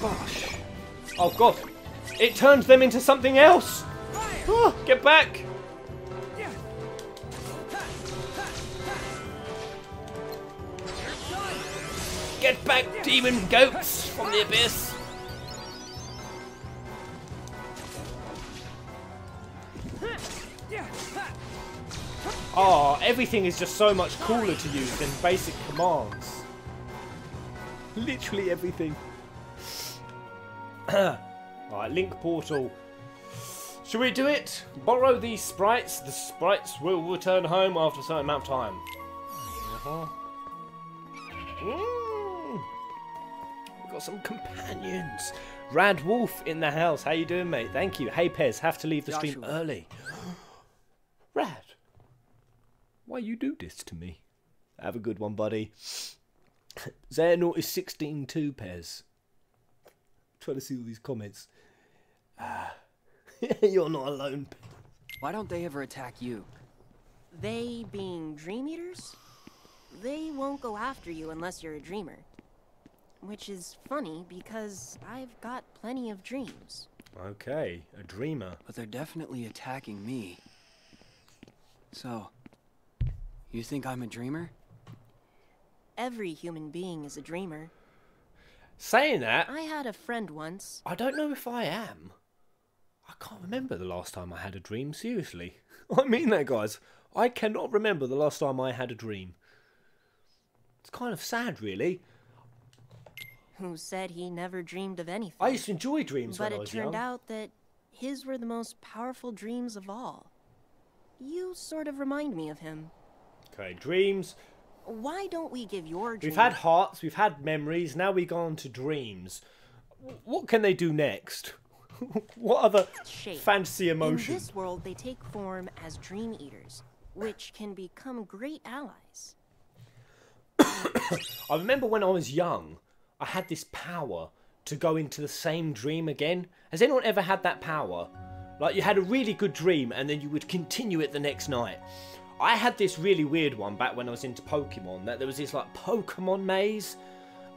Gosh. Oh god. It turns them into something else! Ah, get back! Get back, demon goats from the abyss! Oh, everything is just so much cooler to use than basic commands. Literally everything. Alright, link portal. Should we do it? Borrow these sprites. The sprites will return home after a certain amount of time. Uh-huh. Mm. We've got some companions. Rad Wolf in the house. How you doing, mate? Thank you. Hey, Pez, have to leave the stream Joshua. early. Rad. Why you do this to me? Have a good one, buddy. Xehanort is 16 too, Pez. Trying to see all these comments. Ah. You're not alone. Why don't they ever attack you? They being dream eaters? They won't go after you unless you're a dreamer. Which is funny because I've got plenty of dreams. Okay, a dreamer. But they're definitely attacking me. So, you think I'm a dreamer? Every human being is a dreamer. Saying that, I had a friend once. I don't know if I am. I can't remember the last time I had a dream, seriously. I mean that, guys. I cannot remember the last time I had a dream. It's kind of sad, really. Who said he never dreamed of anything? I used to enjoy dreams but when I it turned out that his were the most powerful dreams of all. You sort of remind me of him. Okay, dreams. Why don't we give your dream We've had hearts, we've had memories, now we go on to dreams. What can they do next? what other shape? fantasy In this world, they take form as dream eaters, which can become great allies. I remember when I was young, I had this power to go into the same dream again. Has anyone ever had that power? Like you had a really good dream and then you would continue it the next night. I had this really weird one back when I was into Pokemon that there was this like Pokemon maze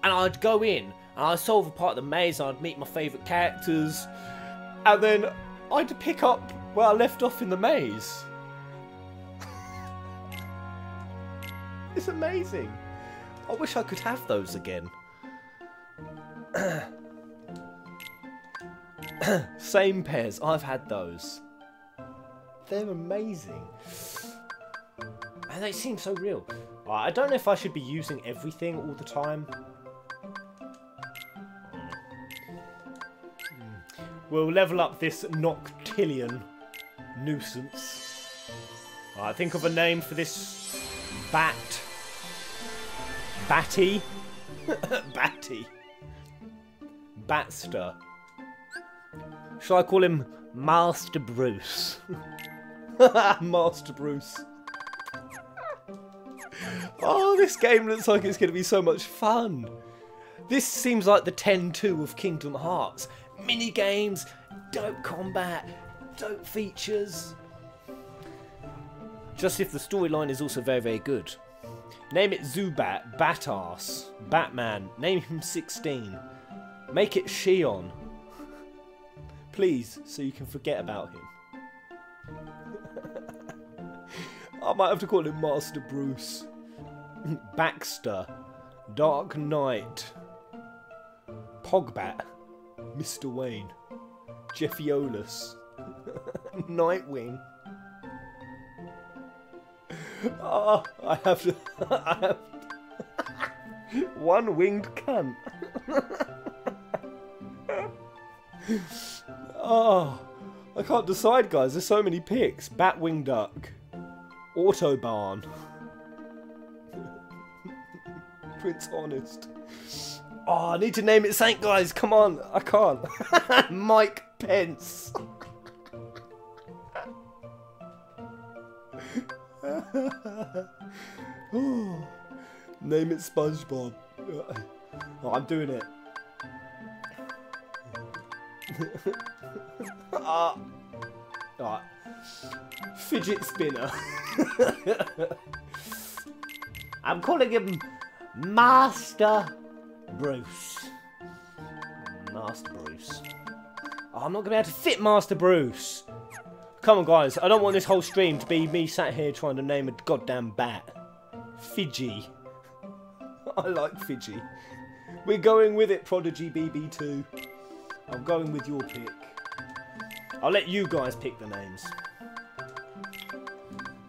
and I'd go in and I'd solve a part of the maze and I'd meet my favourite characters and then I'd pick up where I left off in the maze. it's amazing. I wish I could have those again. Same pairs, I've had those. They're amazing. They seem so real. I don't know if I should be using everything all the time. Hmm. We'll level up this Noctillion nuisance. Right, think of a name for this bat. Batty. Batty. Batster. Shall I call him Master Bruce? Master Bruce. Oh, this game looks like it's going to be so much fun. This seems like the 10-2 of Kingdom Hearts. Mini games, dope combat, dope features. Just if the storyline is also very, very good. Name it Zubat, Batass, Batman. Name him 16. Make it Xion. Please, so you can forget about him. I might have to call him Master Bruce. Baxter. Dark Knight. Pogbat. Mr. Wayne. Jeffyolus. Nightwing. Oh, I have to. I have. to. One winged cunt. oh, I can't decide, guys. There's so many picks. Batwing Duck. Autobahn. Prince Honest. Oh, I need to name it Saint, guys. Come on. I can't. Mike Pence. Oh, name it SpongeBob. Oh, I'm doing it. Ah. Alright. Fidget spinner. I'm calling him Master Bruce. Master Bruce. Oh, I'm not going to be able to fit Master Bruce. Come on, guys. I don't want this whole stream to be me sat here trying to name a goddamn bat. Fiji. I like Fiji. We're going with it, Prodigy BB2. I'm going with your pick. I'll let you guys pick the names.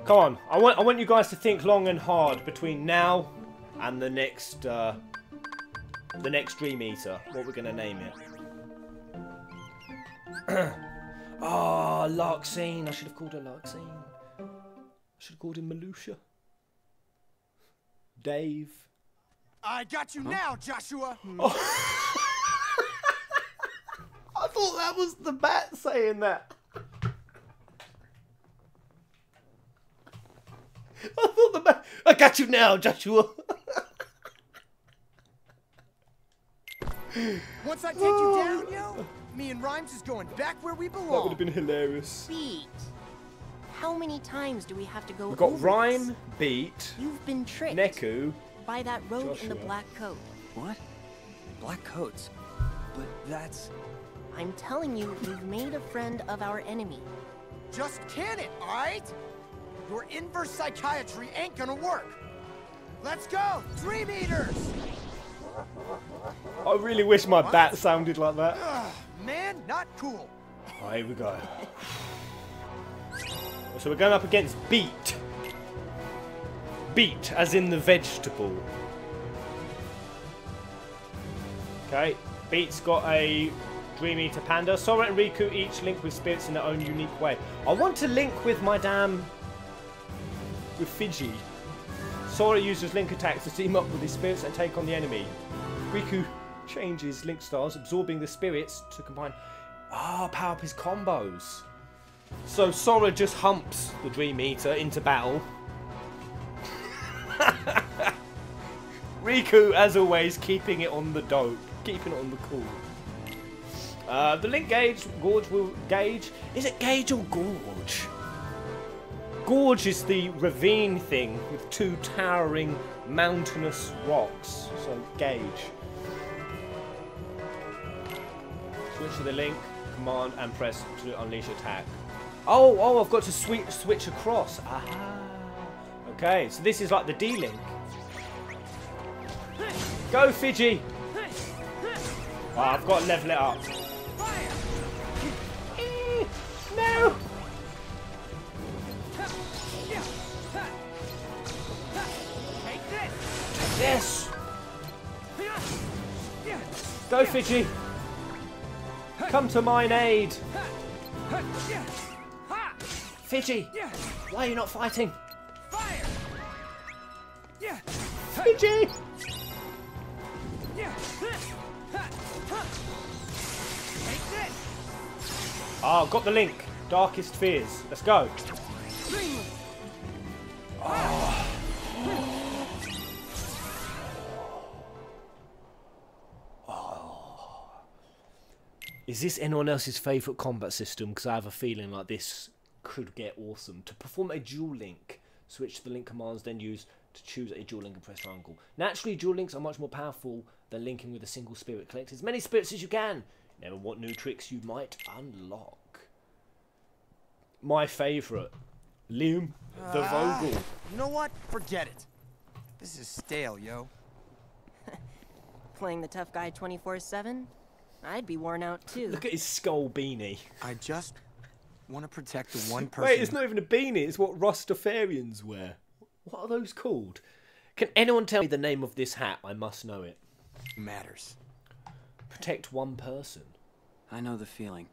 Come on. I want I want you guys to think long and hard between now and the next uh, the next Dream Eater. What we're gonna name it. Ah, oh, Larxene. I should have called her Larxene. I should have called him Malusha. Dave. I got you now, Joshua. I thought that was the bat saying that. I thought the bat. I got you now, Joshua. Once I take you oh. down, yo, me and Rhymes is going back where we belong. That would have been hilarious. Beat. How many times do we have to go We've got Rhyme, this? Beat, You've been tricked Neku. by that rogue in the black coat. What? Black coats. But that's. I'm telling you, you've made a friend of our enemy. Just can it, alright? Your inverse psychiatry ain't gonna work. Let's go! Dream Eaters! I really wish my bat sounded like that. Ugh, man, not cool. Oh, here we go. So we're going up against Beat. Beet, as in the vegetable. Okay, Beet's got a Dream Eater Panda. Sora and Riku each link with spirits in their own unique way. I want to link with my damn... with Fiji. Sora uses link attacks to team up with his spirits and take on the enemy. Riku changes link styles, absorbing the spirits to combine... Ah, power up his combos. So Sora just humps the Dream Eater into battle. Riku, as always, keeping it on the dope, keeping it on the cool. Uh, the link gauge, gorge will gauge. Is it gauge or gorge? Gorge is the ravine thing with two towering mountainous rocks. So gauge. Switch to the link, command, and press to unleash attack. Oh, oh, I've got to switch switch across. Aha. Okay, so this is like the D link. Go, Fiji! Oh, I've got to level it up. Eh, No! Yes! Go, Fiji! Come to mine aid! Fiji! Why are you not fighting? Fiji! Oh, got the link. Darkest fears. Let's go. Is this anyone else's favourite combat system? Because I have a feeling like this could get awesome. To perform a dual link, switch to the link commands, then use to choose a dual link and press triangle. Naturally, dual links are much more powerful than linking with a single spirit. Collect as many spirits as you can. Never what new tricks you might unlock. My favourite, Liam the Ah, Vogel. You know what? Forget it. This is stale, yo. Playing the tough guy 24 7? I'd be worn out too. Look at his skull beanie. I just want to protect the one person. Wait, it's not even a beanie. It's what Rastafarians wear. What are those called? Can anyone tell me the name of this hat? I must know it. matters. Protect one person. I know the feeling.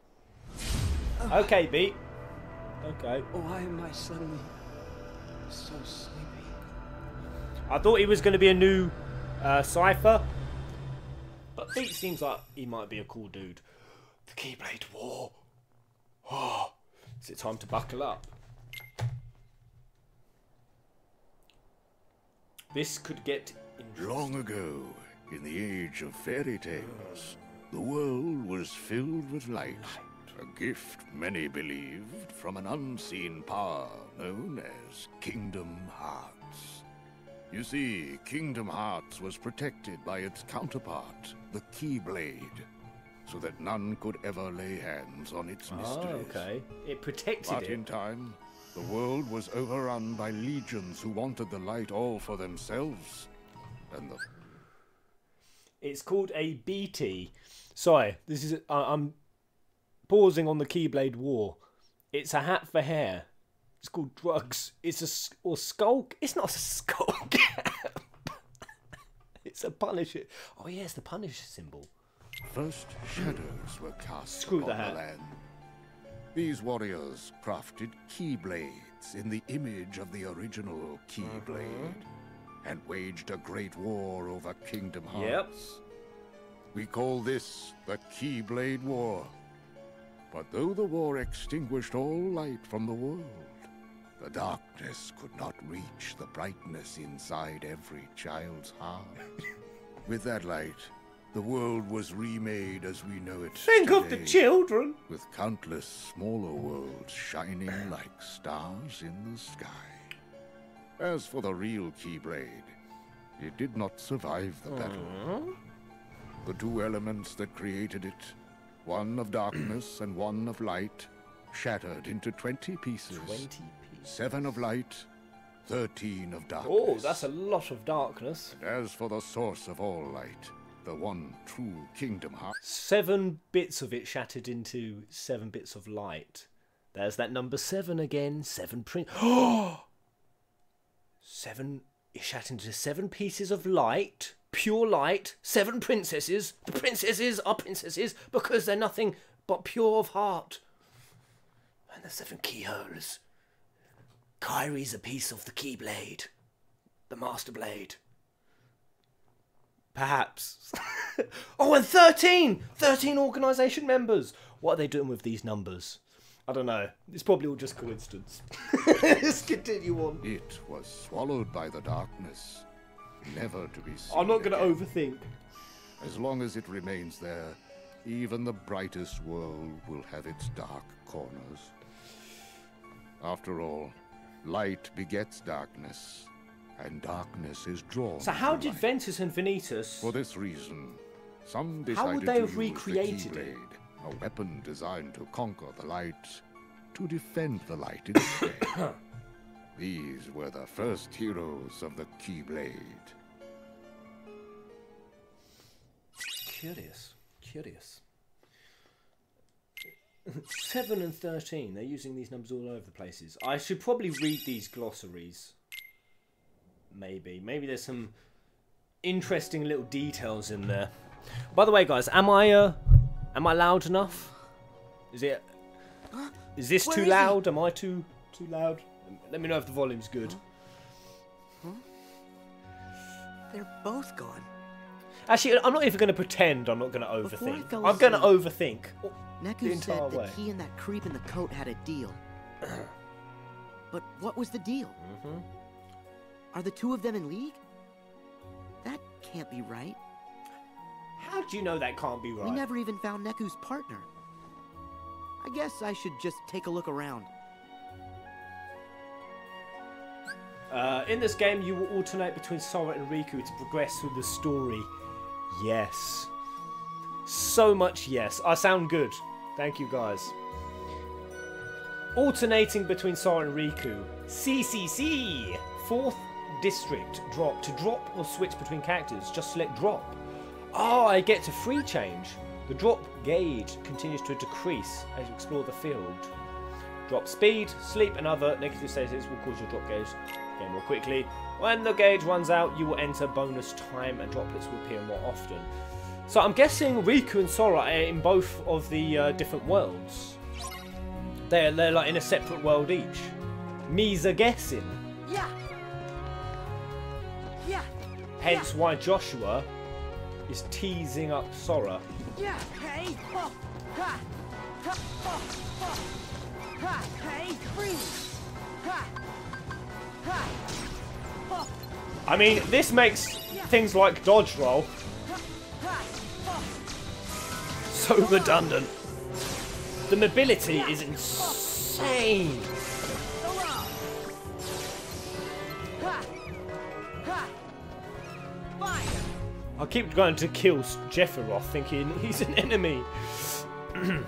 Okay, beat. Okay. Why am I suddenly so sleepy? I thought he was going to be a new uh, Cypher. But Beat seems like he might be a cool dude. The Keyblade War. Oh, is it time to buckle up? This could get. Long ago, in the age of fairy tales, the world was filled with light. A gift, many believed, from an unseen power known as Kingdom Hearts. You see, Kingdom Hearts was protected by its counterpart, the Keyblade, so that none could ever lay hands on its Oh, mysteries. okay. It protected But it. in time, the world was overrun by legions who wanted the light all for themselves. And the It's called a BT. Sorry, this is. I'm pausing on the Keyblade War. It's a hat for hair. It's called drugs. It's a or skull. It's not a skull cap. it's a Punisher. Oh yes, the Punisher symbol. first shadows were cast Screw the upon hat. the land. These warriors crafted keyblades in the image of the original Keyblade uh-huh. and waged a great war over Kingdom Hearts. Yep. We call this the Keyblade War. But though the war extinguished all light from the world, the darkness could not reach the brightness inside every child's heart. With that light, the world was remade as we know it. Think of the children. With countless smaller worlds shining like stars in the sky. As for the real Keyblade, it did not survive the battle. Uh-huh. The two elements that created it, one of darkness and one of light, shattered into 20 pieces. 20 pieces. Seven of light, 13 of darkness. Oh, that's a lot of darkness. As for the source of all light, the one true Kingdom Heart. Seven bits of it shattered into seven bits of light. There's that number seven again. Seven print. seven is shattered into seven pieces of light. Pure light. Seven princesses. The princesses are princesses because they're nothing but pure of heart. And the seven keyholes. Kairi's a piece of the keyblade. The master blade. Perhaps. oh, and 13! 13 organisation members! What are they doing with these numbers? I don't know. It's probably all just coincidence. Let's continue on. It was swallowed by the darkness, never to be seen. I'm not going to overthink. As long as it remains there, even the brightest world will have its dark corners. After all, light begets darkness, and darkness is drawn. So, how did light. Ventus and Vanitas. For this reason, some decided How would they to have use recreated the? Keyblade, a weapon designed to conquer the light, to defend the light instead. These were the first heroes of the Keyblade. Curious. Curious. 7 and 13. They're using these numbers all over the places. I should probably read these glossaries. Maybe. Maybe there's some interesting little details in there. By the way, guys, am I uh, am I loud enough? Is it? Is this Where too is he? loud? Am I too too loud? Let me know if the volume's good. They're both gone. Actually, I'm not even going to pretend I'm not going to overthink. fell I'm going to overthink. The Neku entire said that way. he and that creep in the coat had a deal. but what was the deal? Mhm. Are the two of them in league? That can't be right. How do you know that can't be right? We never even found Neku's partner. I guess I should just take a look around. Uh, in this game, you will alternate between Sora and Riku to progress through the story. Yes. So much yes. I sound good. Thank you, guys. Alternating between Sora and Riku. CCC! Fourth district. Drop. To drop or switch between characters, just select drop. Oh, I get to free change. The drop gauge continues to decrease as you explore the field. Drop speed, sleep, and other negative status will cause your drop gauge go more quickly. When the gauge runs out, you will enter bonus time and droplets will appear more often. So I'm guessing Riku and Sora are in both of the uh, different worlds. They're, they're like in a separate world each. Me's a guessing. Yeah. Yeah. Hence why Joshua is teasing up Sora. Yeah. Hey. Ha. Ha. Ha. Hey. Freeze. Ha. I mean, this makes things like dodge roll so redundant. The mobility is insane. I keep going to kill Jefferoth thinking he's an enemy.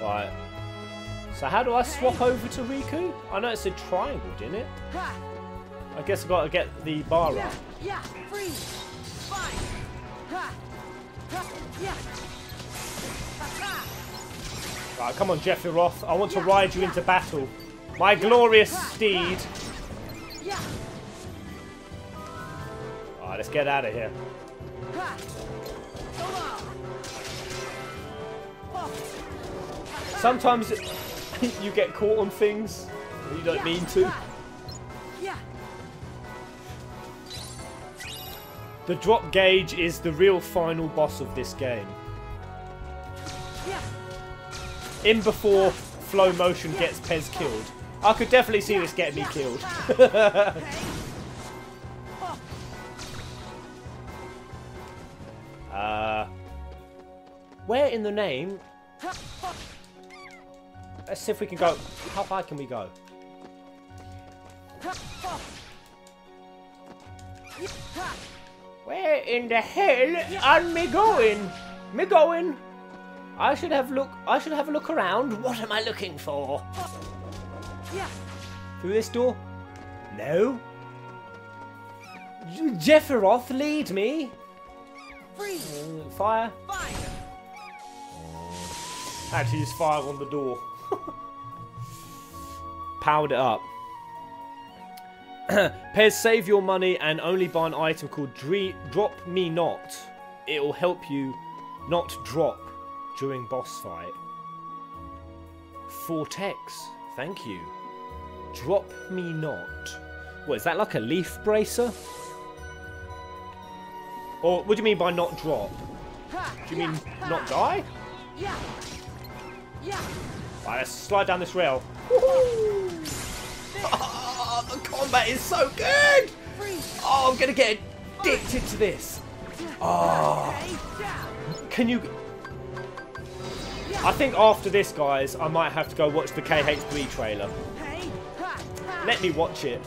Right. So how do I swap over to Riku? I know it said triangle, didn't it? I guess i got to get the bar up. Yeah. Freeze. Right, come on, Jefferoth. I want to ride you into battle. My glorious steed. Alright, let's get out of here. Sometimes... You get caught on things you don't mean to. Yeah. The drop gauge is the real final boss of this game. Yeah. In before flow motion gets Pez killed. I could definitely see this getting me killed. Oh. Uh, where in the name? Let's see if we can go. How far can we go? Where in the hell are me going? Me going? I should have look. I should have a look around. What am I looking for? Through this door? No. Jefferoth, lead me. Uh, Fire. Had to use fire on the door. Powered it up. Pez, save your money and only buy an item called Drop Me Not. It will help you not drop during boss fight. Vortex, thank you. Drop Me Not. What, is that like a leaf bracer? Or what do you mean by not drop? Do you mean not die? Yeah. Yeah. Right, let's slide down this rail. Oh, the combat is so good! Oh, I'm gonna get addicted to this. Oh, can you? I think after this, guys, I might have to go watch the KH3 trailer. Let me watch it.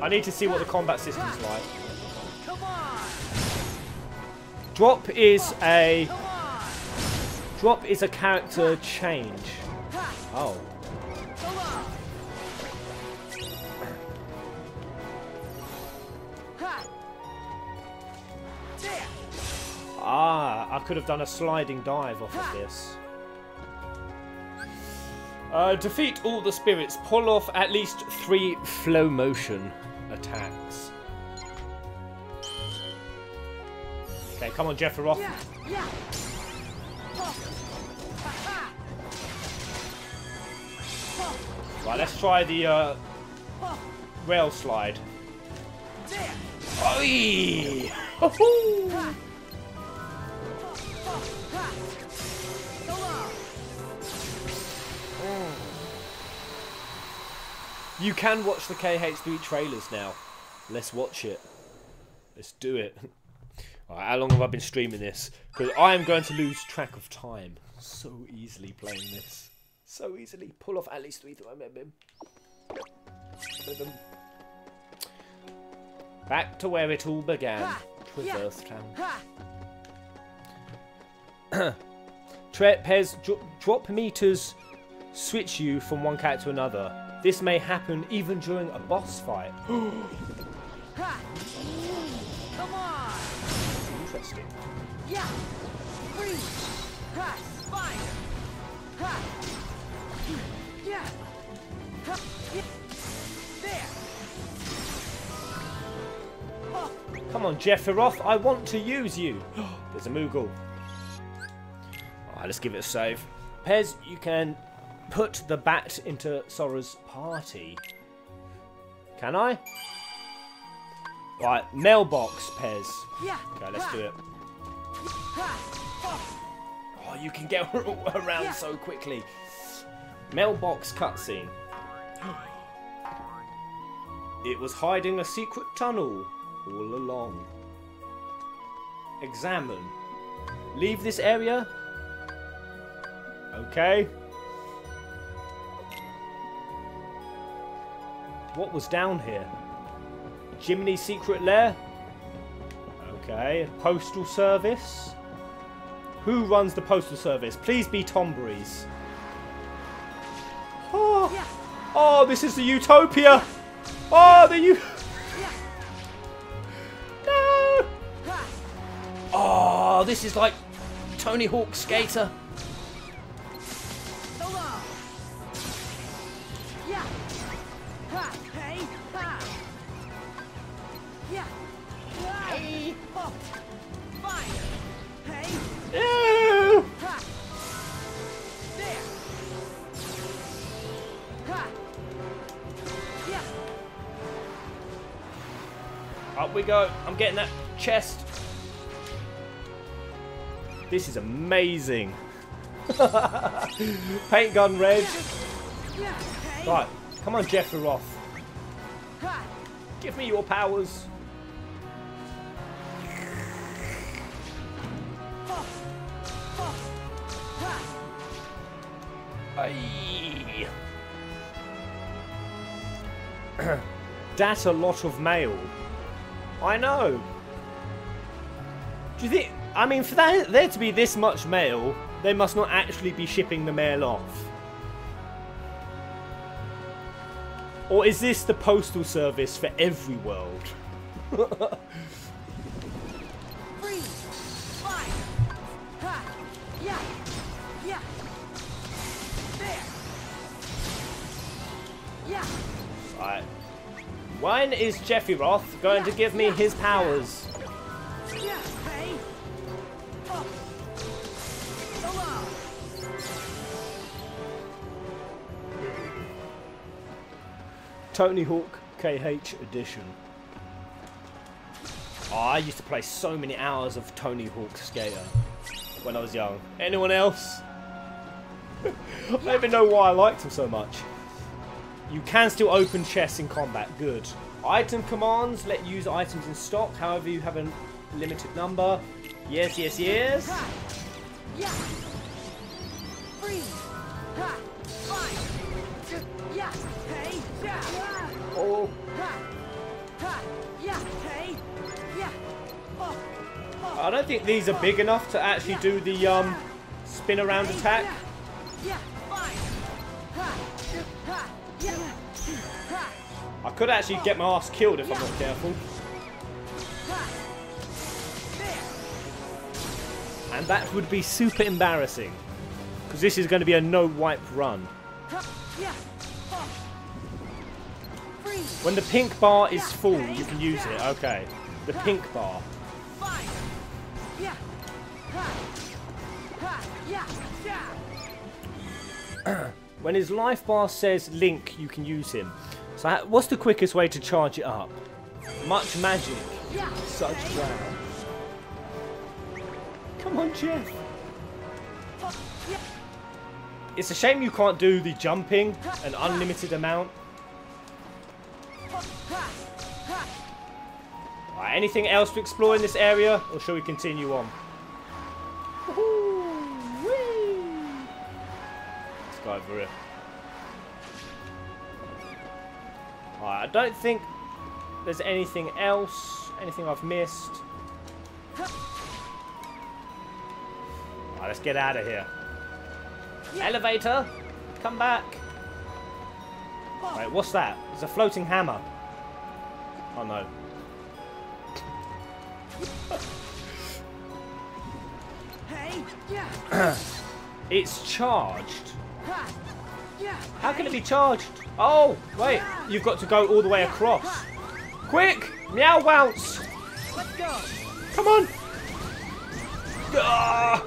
I need to see what the combat system's like. Drop is a drop is a character change. Oh. Ah, I could have done a sliding dive off of this. Uh, defeat all the spirits. Pull off at least three flow motion attacks. Okay, come on, Jefferoff. Right, let's try the uh, rail slide. Oi! You can watch the KH3 trailers now. Let's watch it. Let's do it. Alright, how long have I been streaming this? Because I am going to lose track of time so easily playing this. So easily. Pull off at least three. Back to where it all began. Traverse Town. Trepez, dro- drop meters switch you from one character to another. This may happen even during a boss fight. Come on. Interesting. Yeah. Freeze. Ha. Fire. Ha. Come on, Jefferoth, I want to use you. There's a Moogle. Alright, let's give it a save. Pez, you can put the bat into Sora's party. Can I? Right, mailbox, Pez. Yeah. Okay, let's do it. Oh, you can get around so quickly. Mailbox cutscene. It was hiding a secret tunnel all along. Examine. Leave this area. Okay. What was down here? Jiminy's secret lair? Okay. Postal service? Who runs the postal service? Please be Tombury's. Oh, oh, this is the utopia. Oh, the u. No. Oh, this is like Tony Hawk Skater. Solo. Yeah. Ha. Hey. Up we go. I'm getting that chest. This is amazing. Paint gun red. Right, come on, Jeff Roth. Give me your powers. That's a lot of mail. I know. Do you think... I mean, for that, there to be this much mail, they must not actually be shipping the mail off. Or is this the postal service for every world? Freeze! Fire! Ha! Yeah! Yeah! There! Yeah! Right. When is Jeffy Roth going to give me his powers? Yeah! Hey! Hello! Tony Hawk KH Edition. Oh, I used to play so many hours of Tony Hawk Skater when I was young. Anyone else? I don't even know why I liked him so much. You can still open chests in combat. Good. Item commands let you use items in stock. However, you have a limited number. Yes, yes, yes. Yeah! Freeze! Ha! Fire! Yeah! Hey! Yeah! Oh, Ha! Ha! Yeah! Hey! Yeah! Oh! Oh! I don't think these are big enough to actually do the um, spin around attack. Yeah! Yeah! I could actually get my ass killed if I'm not careful. And that would be super embarrassing. Because this is going to be a no-wipe run. Oh! When the pink bar is full, you can use it. Okay. The pink bar. When his life bar says link, you can use him. So what's the quickest way to charge it up? Much magic. Such. Come on, Jeff. It's a shame you can't do the jumping, an unlimited amount. Alright, anything else to explore in this area, or shall we continue on? Let's over here. Alright, I don't think there's anything else, anything I've missed. Alright, let's get out of here. Elevator, come back. Wait, what's that? It's a floating hammer. Oh no. Hey! Yeah! It's charged. How can it be charged? Oh, wait. You've got to go all the way across. Quick! Meow bounce! Let's go! Come on! Ah!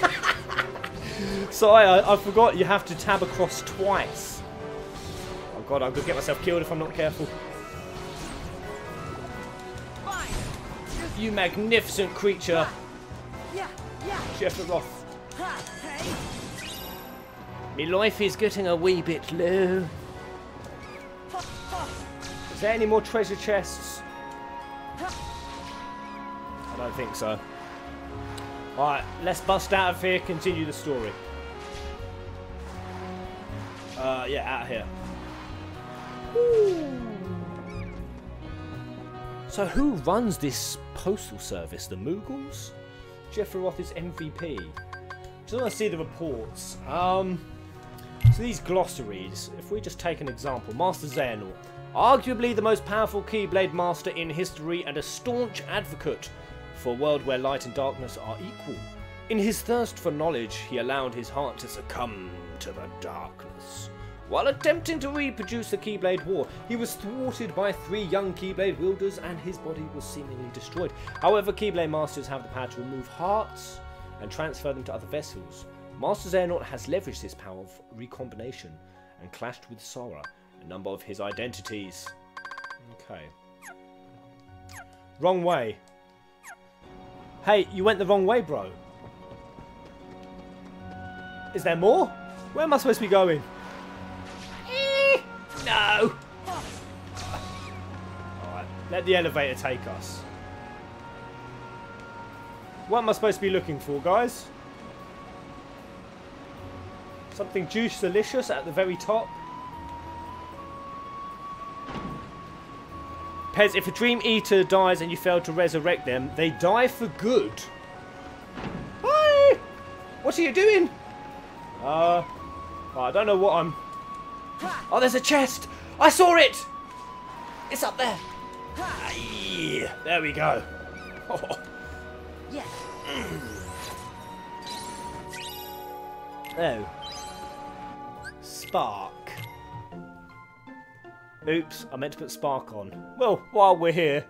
Sorry, I, I forgot you have to tab across twice. Oh god, I'm gonna get myself killed if I'm not careful. You magnificent creature, Yeah! Yeah! Jeffrey Roth. Me life is getting a wee bit low. Is there any more treasure chests? I don't think so. Alright, let's bust out of here, continue the story. Uh, yeah, out of here. Woo. So who runs this postal service? The Moogles? Jeffrey Roth is MVP. Just want to see the reports. Um, so these glossaries, if we just take an example, Master Xehanort, arguably the most powerful Keyblade Master in history and a staunch advocate for a world where light and darkness are equal. In his thirst for knowledge, he allowed his heart to succumb to the darkness. While attempting to reproduce the Keyblade War, he was thwarted by three young Keyblade wielders and his body was seemingly destroyed. However, Keyblade Masters have the power to remove hearts and transfer them to other vessels. Master Xehanort has leveraged this power of recombination and clashed with Sora, a number of his identities. Okay. Wrong way. Hey, you went the wrong way, bro. Is there more? Where am I supposed to be going? Eh, no. Alright, let the elevator take us. What am I supposed to be looking for, guys? Something juice delicious at the very top. Pez, if a Dream Eater dies and you fail to resurrect them, they die for good. Hi! What are you doing? Uh, I don't know what I'm... Oh, there's a chest! I saw it! It's up there. Aye, there we go. Yes. Oh. Spark. Oops, I meant to put Spark on. Well, while we're here,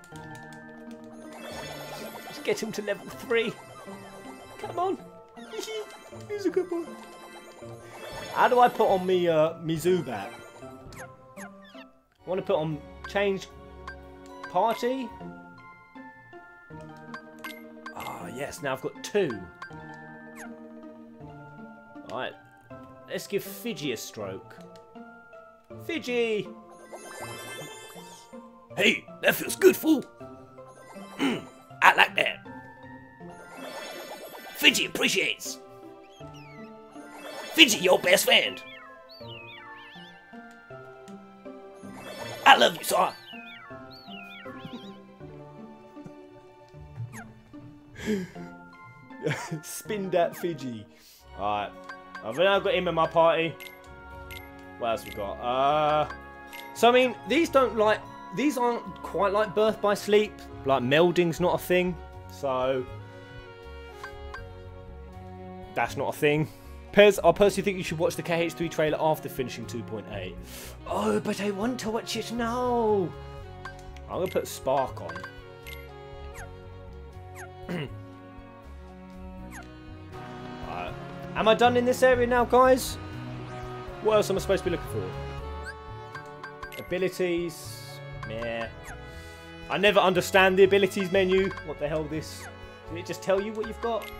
let's get him to level 3. Come on. He's a good boy. How do I put on me, uh, me Zubat? I want to put on change party. Ah, yes, now I've got two. Let's give Fidgy a stroke. Fidgy! Hey, that feels good, fool. Mm, I like that. Fidgy appreciates. Fidgy, your best friend. I love you, sir. Spin that Fidgy. Alright. I've now got him in my party. What else we got? Uh, so I mean, these don't like, these aren't quite like Birth by Sleep. Like melding's not a thing. So that's not a thing. Pez, I personally think you should watch the KH3 trailer after finishing 2.8. Oh, but I want to watch it now. I'm gonna put Spark on. Am I done in this area now, guys? What else am I supposed to be looking for? Abilities. Meh. I never understand the abilities menu. What the hell this? Did it just tell you what you've got?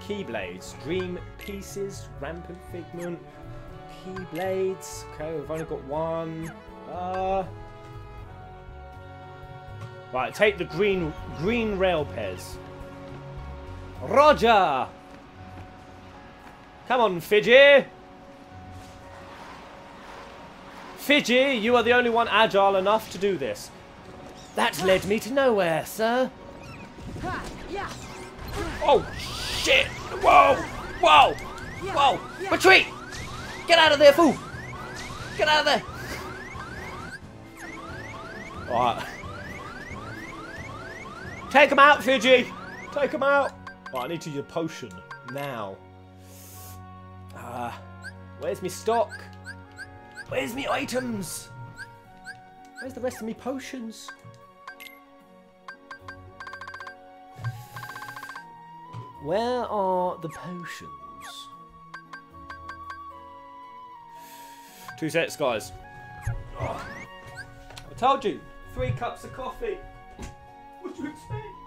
Keyblades. Dream pieces. Rampant figment. Keyblades. Okay, we've only got one. Uh... Right, take the green green rail pairs. Roger! Come on, Fiji! Fiji, you are the only one agile enough to do this. That led me to nowhere, sir. Oh, shit! Whoa! Whoa! Whoa! Retreat! Get out of there, fool! Get out of there! Alright. Take him out, Fiji! Take him out! Oh, I need to use a potion now. Uh, where's me stock? Where's me items? Where's the rest of me potions? Where are the potions? Two sets, guys. Oh. I told you, three cups of coffee. What do you expect?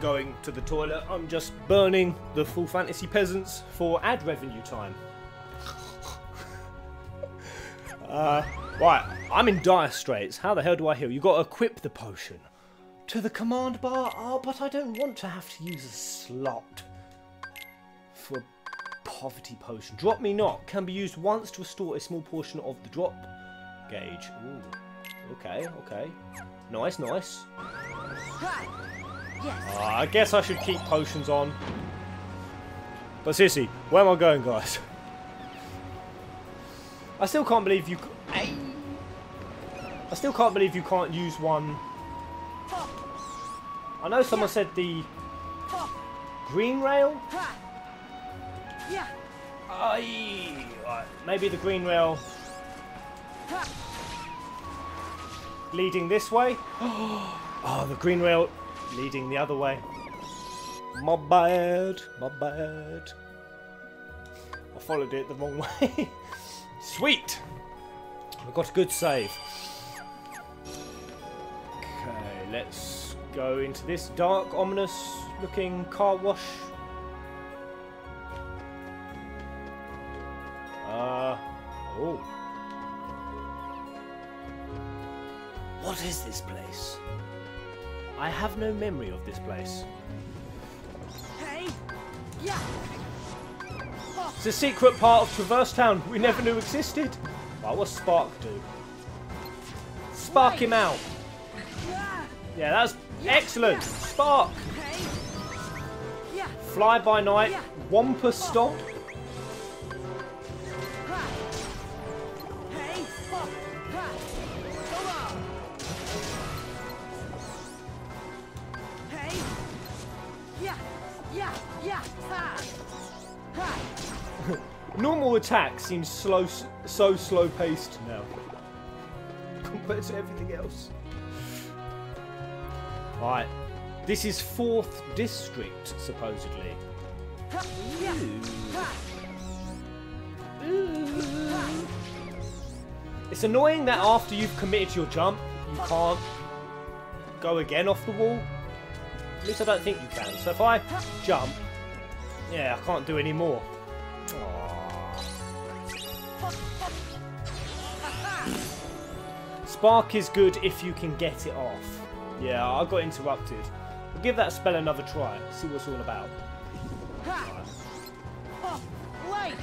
Going to the toilet. I'm just burning the full fantasy peasants for ad revenue time. uh, right, I'm in dire straits. How the hell do I heal? You got to equip the potion to the command bar. Oh, but I don't want to have to use a slot for poverty potion. Drop me not can be used once to restore a small portion of the drop gauge. Ooh. Okay, okay. Nice, nice. Yes. Uh, I guess I should keep potions on. But seriously, where am I going, guys? I still can't believe you... c- I still can't believe you can't use one... I know someone said the green rail. Yeah. Right, maybe the green rail leading this way. Oh, the green rail leading the other way. My bad, my bad. I followed it the wrong way. Sweet. I got a good save. Okay, let's go into this dark, ominous looking car wash. Uh, oh. What is this place? I have no memory of this place. Hey. Yeah. It's a secret part of Traverse Town we never knew existed. Right, what's Spark do? Spark him out. Yeah. Yeah, that's excellent. Spark. Hey. Yeah. Fly by night. Wampus stop. Normal attack seems slow, so slow paced now compared to everything else. Right, this is fourth district supposedly. It's annoying that after you've committed your jump, you can't go again off the wall. At least I don't think you can. So if I jump, yeah, I can't do any more. Spark is good if you can get it off. Yeah, I got interrupted. We'll give that spell another try, see what it's all about. Ha. Ha. Light.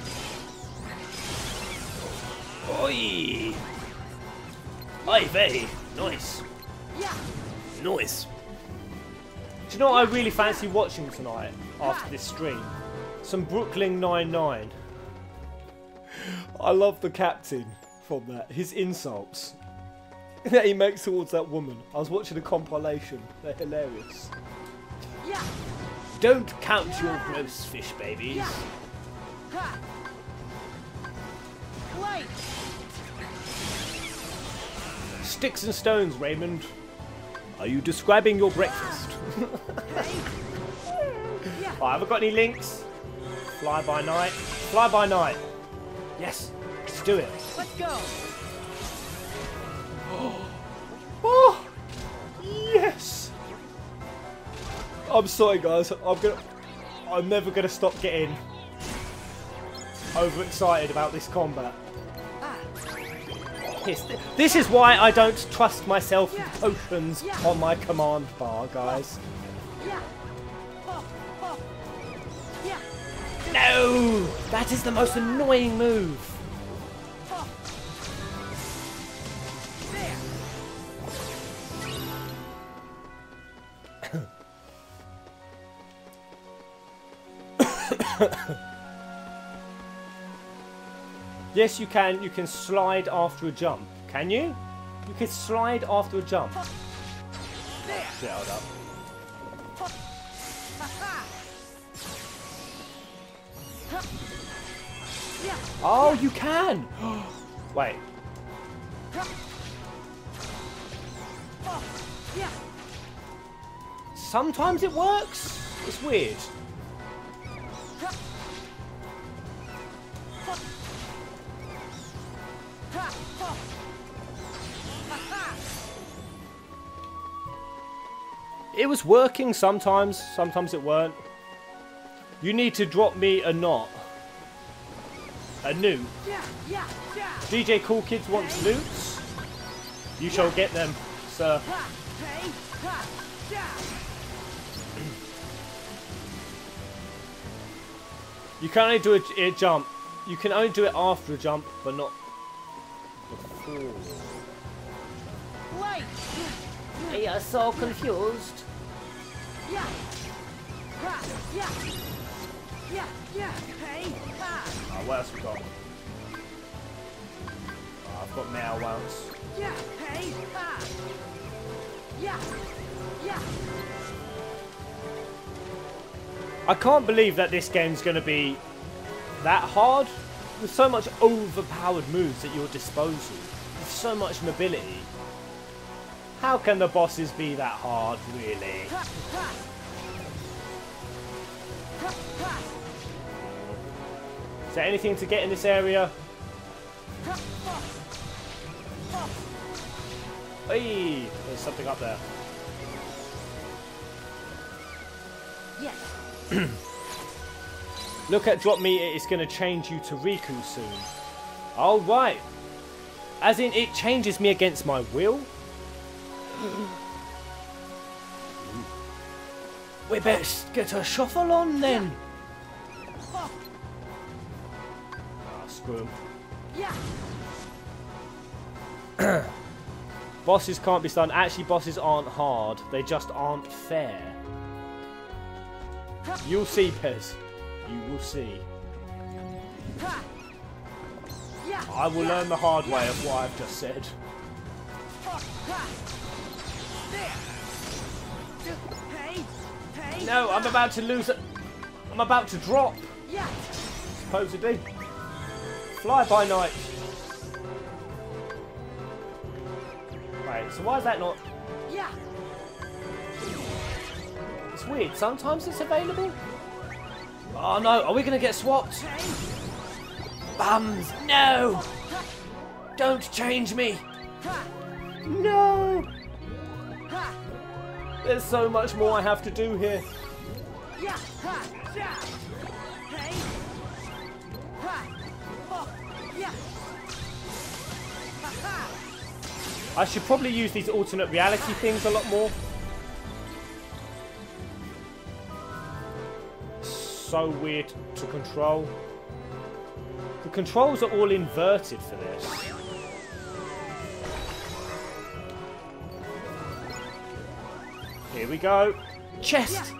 Oi! Oi, vey! Nice. Yeah. Nice. Do you know what I really fancy watching tonight after this stream? Some Brooklyn Nine-Nine. I love the captain from that. His insults that he makes towards that woman. I was watching a compilation. They're hilarious. Yeah. Don't count your gross fish babies. Yeah. Ha. Light. Sticks and stones, Raymond. Are you describing your breakfast? Hey. Yeah. Oh, haven't got any links? Fly by night. Fly by night. Yes, let's do it. Let's go. Oh, yes. I'm sorry, guys. I'm gonna. I'm never gonna stop getting overexcited about this combat. Ah. Yes, th- This is why I don't trust myself with potions on my command bar, guys. No! That is the most annoying move. Yes, you can. You can slide after a jump. Can you? You can slide after a jump. There. Up. Oh, you can! Wait. Sometimes it works. It's weird. It was working sometimes. Sometimes it weren't. You need to drop me a knot. A new. Yeah. Yeah. Yeah. DJ Cool Kids wants loots. You shall get them, sir. Ha. Hey. Ha. Yeah. You can only do a, a jump. You can only do it after a jump, but not before. You're so confused. Yeah! Yeah! Yeah! Yeah! Hey! Ha! What else we got? Oh, I've got metal ones. Yeah! Hey! Ha! Yeah! Yeah! I can't believe that this game's going to be that hard. With so much overpowered moves at your disposal. With so much mobility. How can the bosses be that hard, really? Ha! Ha! Ha! Is there anything to get in this area? Hey, there's something up there. Yes! Look at drop meter, it's going to change you to Riku soon. Alright. As in, it changes me against my will? we best get a shuffle on then. Ah. Yeah! Bosses can't be stunned. Actually, bosses aren't hard. They just aren't fair. You'll see, Pez. You will see. I will learn the hard way of what I've just said. No, I'm about to lose it. I'm about to drop, supposedly. Fly by night. Right, so why is that not... Yeah! It's weird. Sometimes it's available. Oh no, are we going to get swapped? Bums, no! Don't change me! No! There's so much more I have to do here. I should probably use these alternate reality things a lot more. So weird to control. The controls are all inverted for this. Here we go. Chest!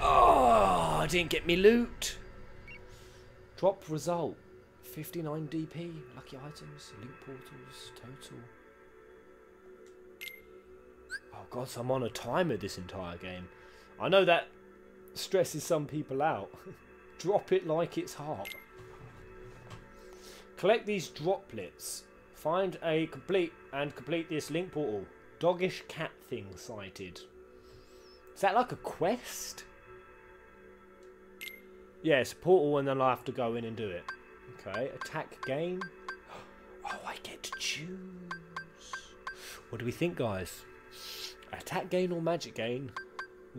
Oh, I didn't get me loot. Drop result. 59 DP, items, link portals, total. Oh god, so I'm on a timer this entire game. I know that stresses some people out. Drop it like it's hot. Collect these droplets. Find a complete and complete this link portal. Doggish cat thing sighted. Is that like a quest? Yeah, it's a portal and then I'll have to go in and do it. Okay, attack gain. Oh, I get to choose. What do we think, guys? Attack gain or magic gain?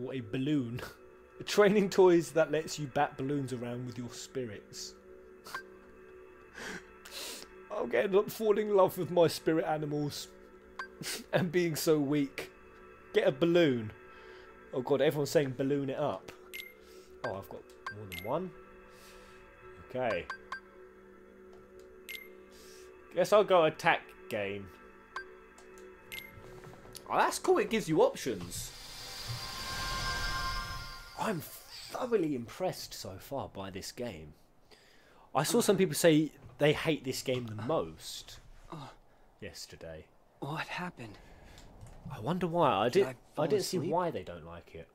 Or a balloon? Training toys that lets you bat balloons around with your spirits. I'm getting up falling in love with my spirit animals and being so weak. Get a balloon. Oh god, everyone's saying balloon it up. Oh, I've got more than one. Okay. Guess I'll go attack gain. Oh, that's cool. It gives you options. I'm thoroughly impressed so far by this game. I saw some people say they hate this game the most yesterday. What happened? I wonder why. I did. I I, fall didn't see why they don't like it.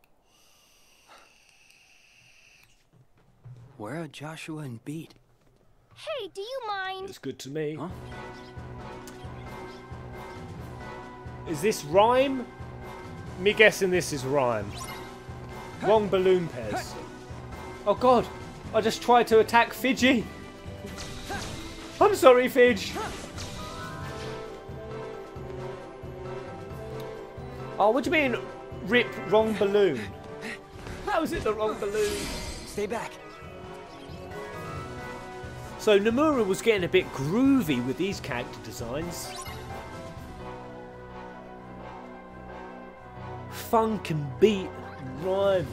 Where are Joshua and Beat? Hey, do you mind? It's good to me. Huh? Is this rhyme? Me guessing this is rhyme. Wrong balloon pairs. Oh god, I just tried to attack Fidgy. I'm sorry, Fidge. Oh, what do you mean, rip wrong balloon? How is it the wrong balloon? Stay back. So Nomura was getting a bit groovy with these character designs. Funk and beat, rhyme,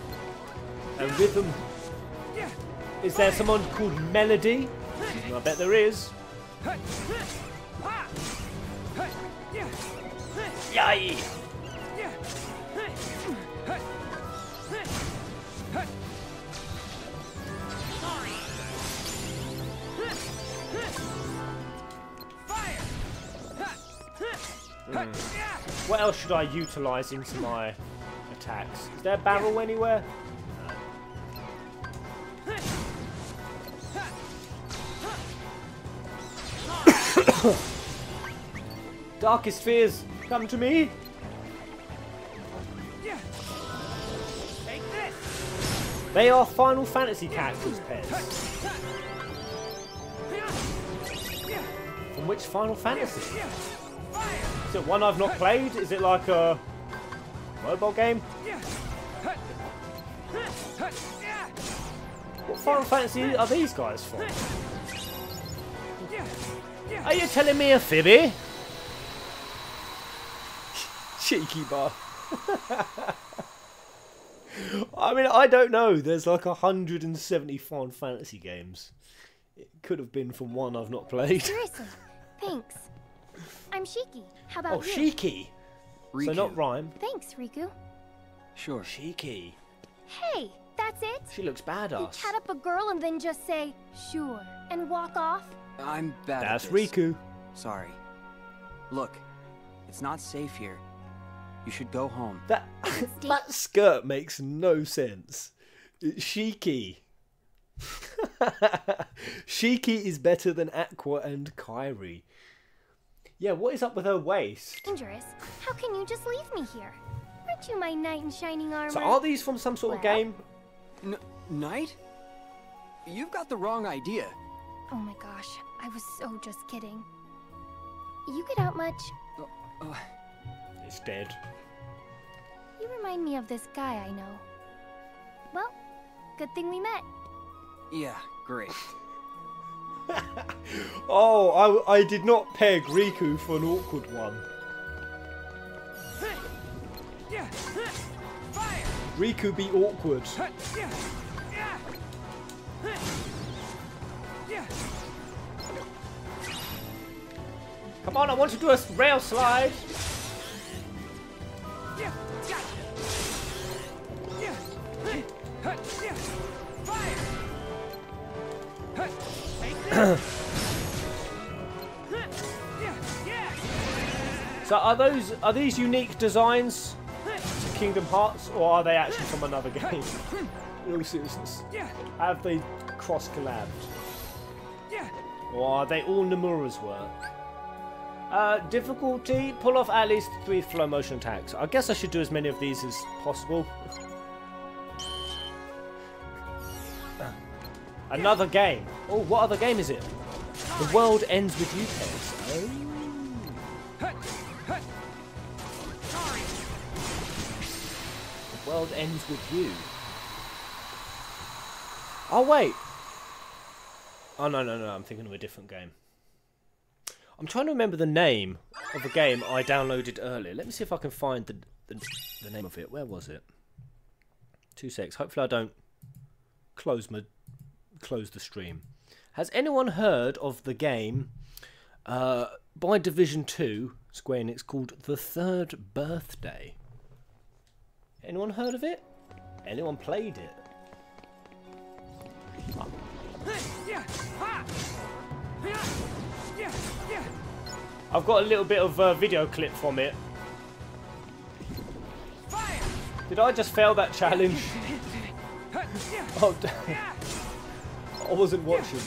and rhythm. Is there someone called Melody? I bet there is. Yay! Hmm. What else should I utilise into my attacks? Is there a barrel anywhere? Darkest fears, come to me. They are Final Fantasy characters, Pez. From which Final Fantasy? Is it one I've not played? Is it like a mobile game? What Final Fantasy are these guys from? Are you telling me a fibby? Cheeky bar. I mean, I don't know. There's like 170 Final Fantasy games. It could have been from one I've not played. Seriously, thanks. I'm Shiki. How about Oh, you? Shiki. So not rhyme. Thanks, Riku. Sure. Shiki. Hey, that's it? She looks badass. You badass. chat up a girl and then just say, sure, and walk off? I'm bad That's at this. Riku. Sorry. Look, it's not safe here. You should go home. That that skirt makes no sense. It's Shiki. Shiki is better than Aqua and Kairi. Yeah, what is up with her waist? Dangerous. How can you just leave me here? Aren't you my knight in shining armor? So are these from some sort of game? N Knight? You've got the wrong idea. Oh my gosh, I was so just kidding. You get out much? Uh, It's dead. You remind me of this guy I know. Well, good thing we met. yeah, great. Oh, I, I did not peg Riku for an awkward one. Riku be awkward. Come on, I want to do a rail slide. So are those are these unique designs to Kingdom Hearts, or are they actually from another game? All seriousness, have they cross collabed, or are they all Nomura's work? Uh, difficulty: pull off at least three flow motion attacks. I guess I should do as many of these as possible. Another game. Oh, what other game is it? The world ends with you. Oh. The world ends with you. Oh wait. Oh no no no! I'm thinking of a different game. I'm trying to remember the name of a game I downloaded earlier. Let me see if I can find the the, the name of it. Where was it? Two secs. Hopefully I don't close my close the stream. Has anyone heard of the game uh, by Division Two Square Enix called The Third Birthday? Anyone heard of it? Anyone played it? I've got a little bit of a video clip from it. Did I just fail that challenge? Oh, damn. I wasn't watching.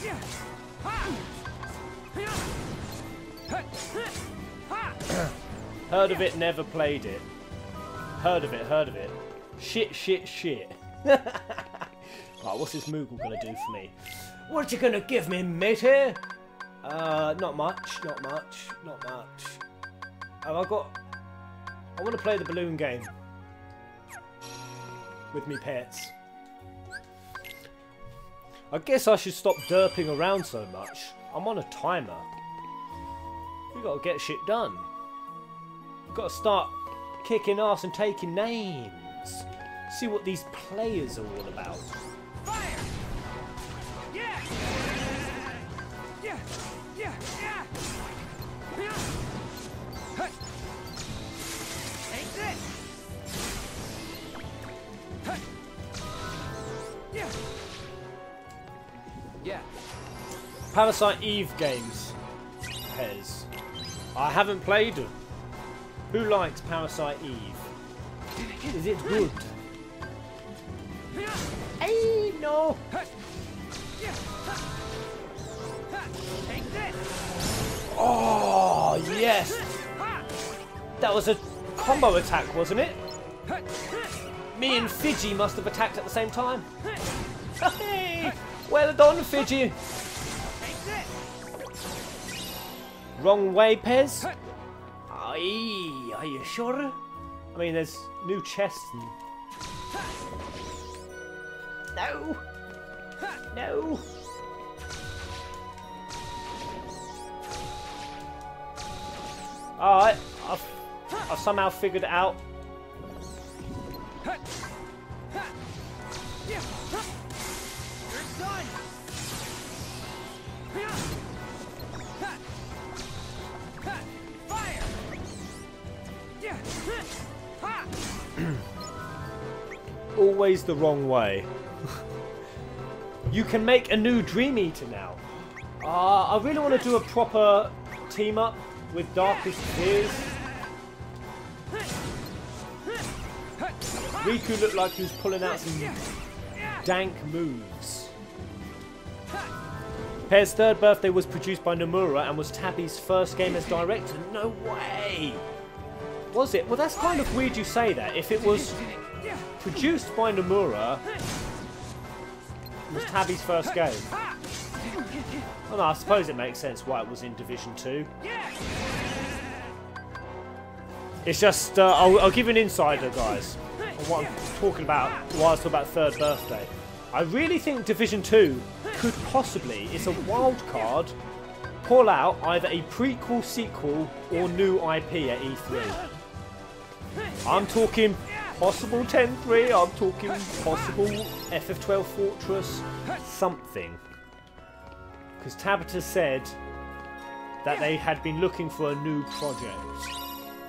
heard of it, never played it. Heard of it, heard of it. Shit, shit, shit. right, what's this Moogle gonna do for me? What you gonna give me, matey? Uh, not much, not much, not much. Have I got... I want to play the balloon game. With me pets. I guess I should stop derping around so much. I'm on a timer. We gotta get shit done. We Gotta start kicking ass and taking names. See what these players are all about. Parasite Eve games, Pez. I haven't played them. Who likes Parasite Eve? Is it good? Hey, no! Oh, yes! That was a combo attack, wasn't it? Me and Fiji must have attacked at the same time. Hey! Well done, Fiji! Wrong way, Pez? Aye, are you sure? I mean, there's new chests. No! No! Alright, I've, I've somehow figured it out. Always the wrong way. you can make a new Dream Eater now. Uh, I really want to do a proper team up with Darkest Fears. Riku looked like he was pulling out some dank moves. Pear's third birthday was produced by Nomura and was Tabby's first game as director. No way! Was it? Well, that's kind of weird you say that. If it was produced by Nomura, it was Tabby's first game. Well, no, I suppose it makes sense why it was in Division 2. It's just, uh, I'll, I'll, give you an insider, guys, on what I'm talking about while I was talking about third birthday. I really think Division 2 could possibly, it's a wild card, pull out either a prequel, sequel, or new IP at E3. I'm talking possible 10-3, I'm talking possible FF12 Fortress, something. Because Tabata said that they had been looking for a new project.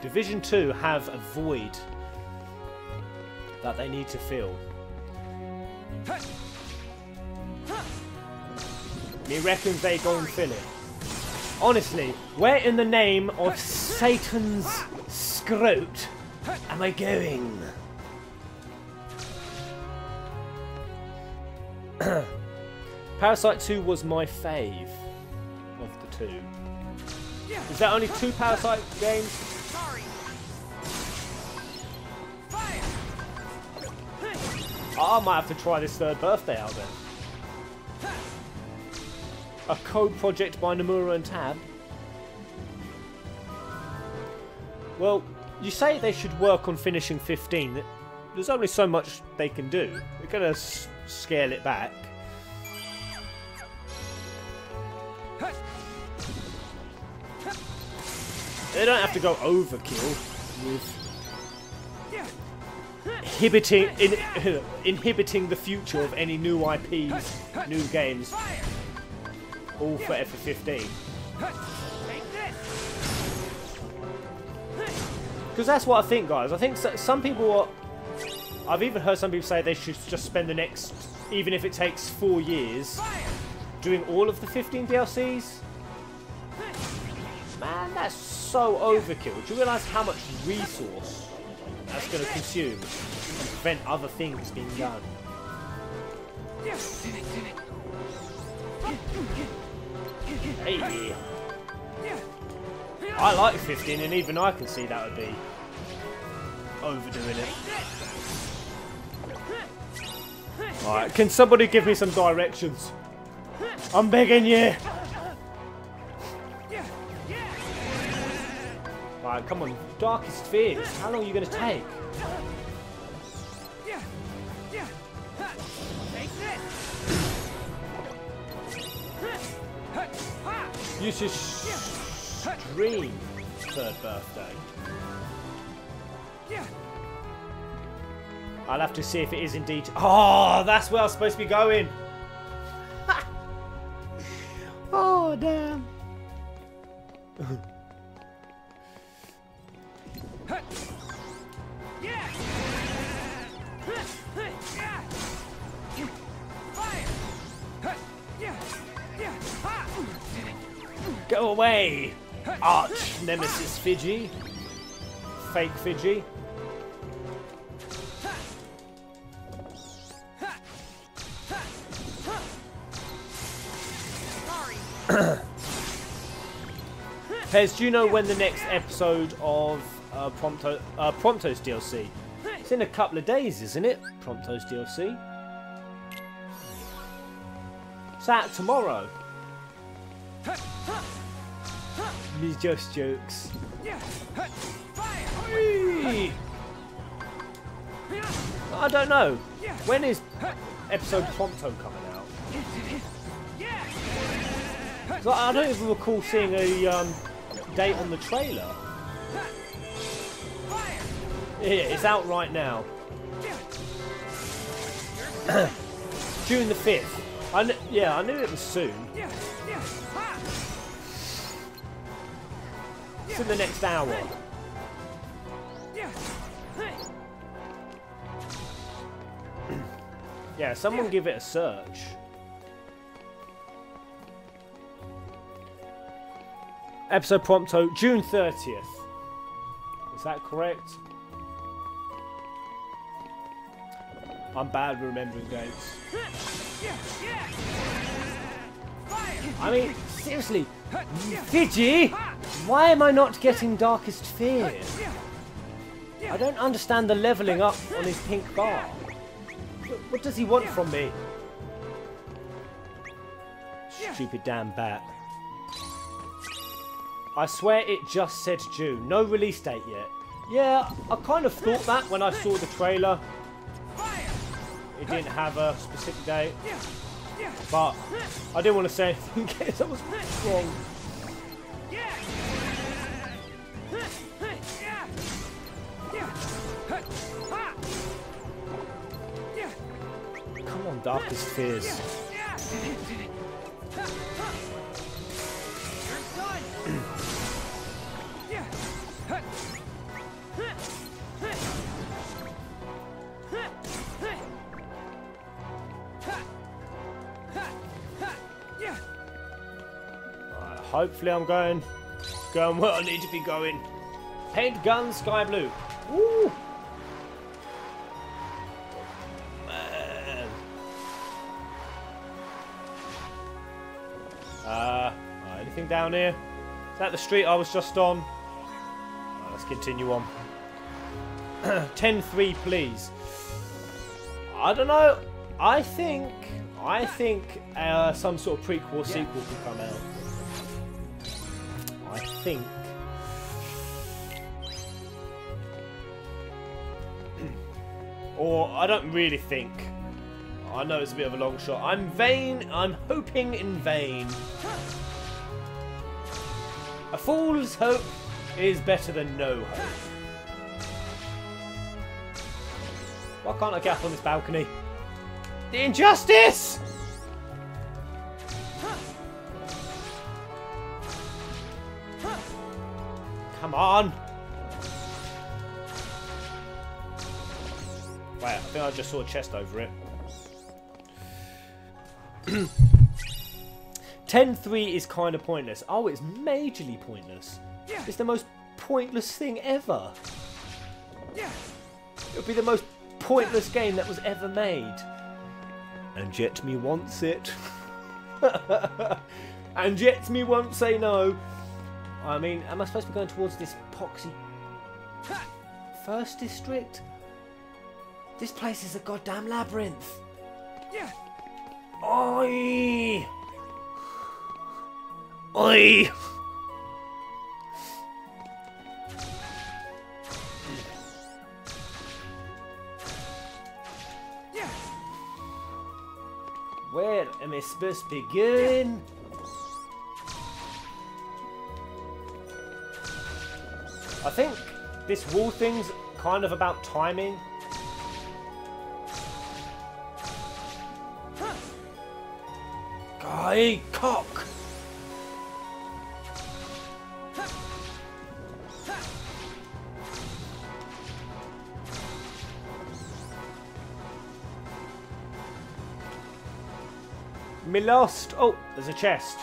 Division 2 have a void that they need to fill. Me reckons they go and fill it. Honestly, where in the name of Satan's scrote am I going? Parasite 2 was my fave of the two. Is there only two Parasite games? I might have to try this third birthday out then. A code project by Nomura and Tab. Well, you say they should work on finishing 15. There's only so much they can do. They're going to scale it back. They don't have to go overkill with inhibiting in, inhibiting the future of any new IPs, new games, all for FF15. Because that's what I think, guys. I think some people are. I've even heard some people say they should just spend the next, even if it takes four years, doing all of the 15 DLCs. Man, that's so overkill. Do you realise how much resource that's going to consume and prevent other things being done? Hey. I like 15 and even I can see that would be overdoing it. Alright, can somebody give me some directions? I'm begging you! Alright, come on. Darkest Fears. How long are you going to take? Use should stream third birthday. I'll have to see if it is indeed... Oh, that's where I was supposed to be going. oh, damn. Go away, arch nemesis Fiji. Fake Fiji. Pez, do you know when the next episode of uh, Prompto, uh, Prompto's DLC? It's in a couple of days, isn't it? Prompto's DLC. It's out tomorrow. These just jokes. Whee! I don't know. When is episode Prompto coming out? I I don't even recall seeing a um, date on the trailer. Yeah, it's out right now. June the 5th. I kn- yeah, I knew it was soon. In the next hour. Yeah, someone give it a search. Episode Prompto, oh, June 30th. Is that correct? I'm bad remembering dates. I mean, seriously, Fiji, why am I not getting Darkest Fear? I don't understand the leveling up on his pink bar. What does he want from me? Stupid damn bat. I swear it just said June. No release date yet. Yeah, I kind of thought that when I saw the trailer. It didn't have a specific date. But I didn't want to say anything in case I was wrong. Come on, Darkest Fears. Hopefully I'm going going where I need to be going. Paint gun sky blue. Woo! Man. Uh, anything down here? Is that the street I was just on? Alright, let's continue on. 10-3, please. I don't know. I think I think uh, some sort of prequel or sequel could come out. Think. or I don't really think. I know it's a bit of a long shot. I'm vain. I'm hoping in vain. A fool's hope is better than no hope. Why can't I get up on this balcony? The injustice! Come on! Wait, I think I just saw a chest over it. 10-3 is kind of pointless. Oh, it's majorly pointless. Yeah. It's the most pointless thing ever. Yeah. It would be the most pointless game that was ever made. And yet me wants it. and yet me won't say no. I mean, am I supposed to be going towards this poxy first district? This place is a goddamn labyrinth. Yeah. Oi! Oi! Yeah. Where am I supposed to begin? I think this wall thing's kind of about timing. Guy cock! Me lost. Oh, there's a chest.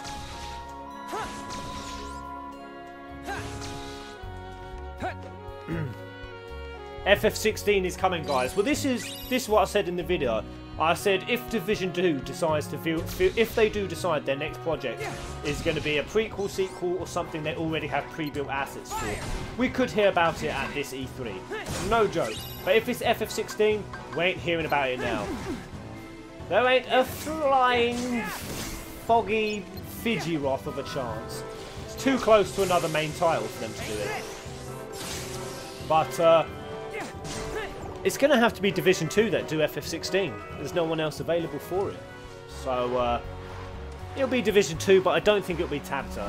FF16 is coming, guys. Well, this is this is what I said in the video. I said if Division 2 decides to feel, if they do decide their next project is going to be a prequel, sequel, or something they already have pre-built assets for, we could hear about it at this E3. No joke. But if it's FF16, we ain't hearing about it now. There ain't a flying, foggy Fiji-Roth of a chance. It's too close to another main title for them to do it. But, uh, it's going to have to be Division 2 that do FF16. There's no one else available for it. So, uh, it'll be Division 2, but I don't think it'll be Tabata.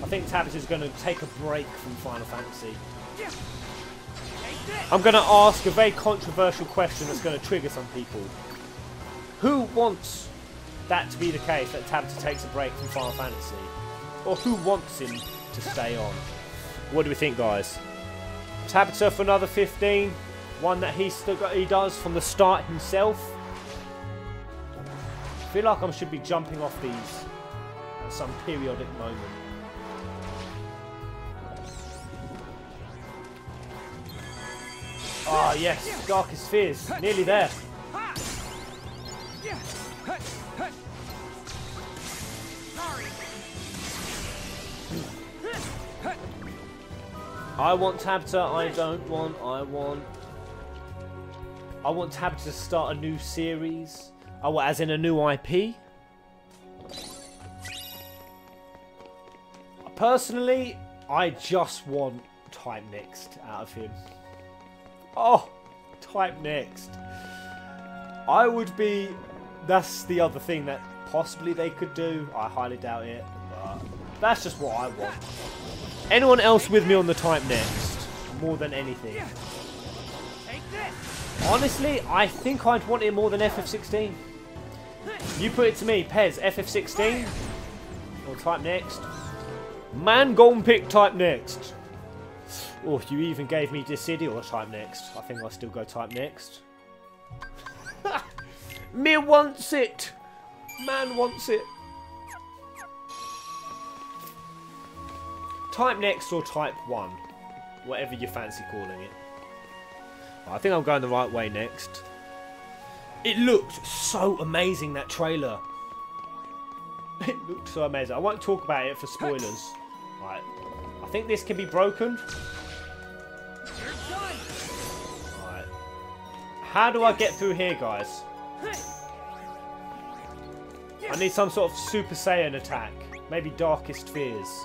I think Tabata is going to take a break from Final Fantasy. I'm going to ask a very controversial question that's going to trigger some people. Who wants that to be the case, that Tabata takes a break from Final Fantasy? Or who wants him to stay on? What do we think, guys? Tabata for another 15? One that he still got, he does from the start himself. I feel like I should be jumping off these at some periodic moment. Ah, oh, yes, Darkest Fears. Nearly there. I want Tabata, I don't want, I want I want Tab to start a new series. Oh, as in a new IP? Personally, I just want Type Next out of him. Oh, Type Next. I would be... That's the other thing that possibly they could do. I highly doubt it, but that's just what I want. Anyone else with me on the Type Next? More than anything. Honestly, I think I'd want it more than FF16. You put it to me, Pez, FF16 or type next. Man, go and pick type next. Oh, you even gave me Dissidia type next. I think I'll still go type next. me wants it. Man wants it. Type next or type 1. Whatever you fancy calling it. I think I'm going the right way next. It looked so amazing, that trailer. It looked so amazing. I won't talk about it for spoilers. Right. I think this can be broken. Right. How do I get through here, guys? I need some sort of Super Saiyan attack. Maybe Darkest Fears.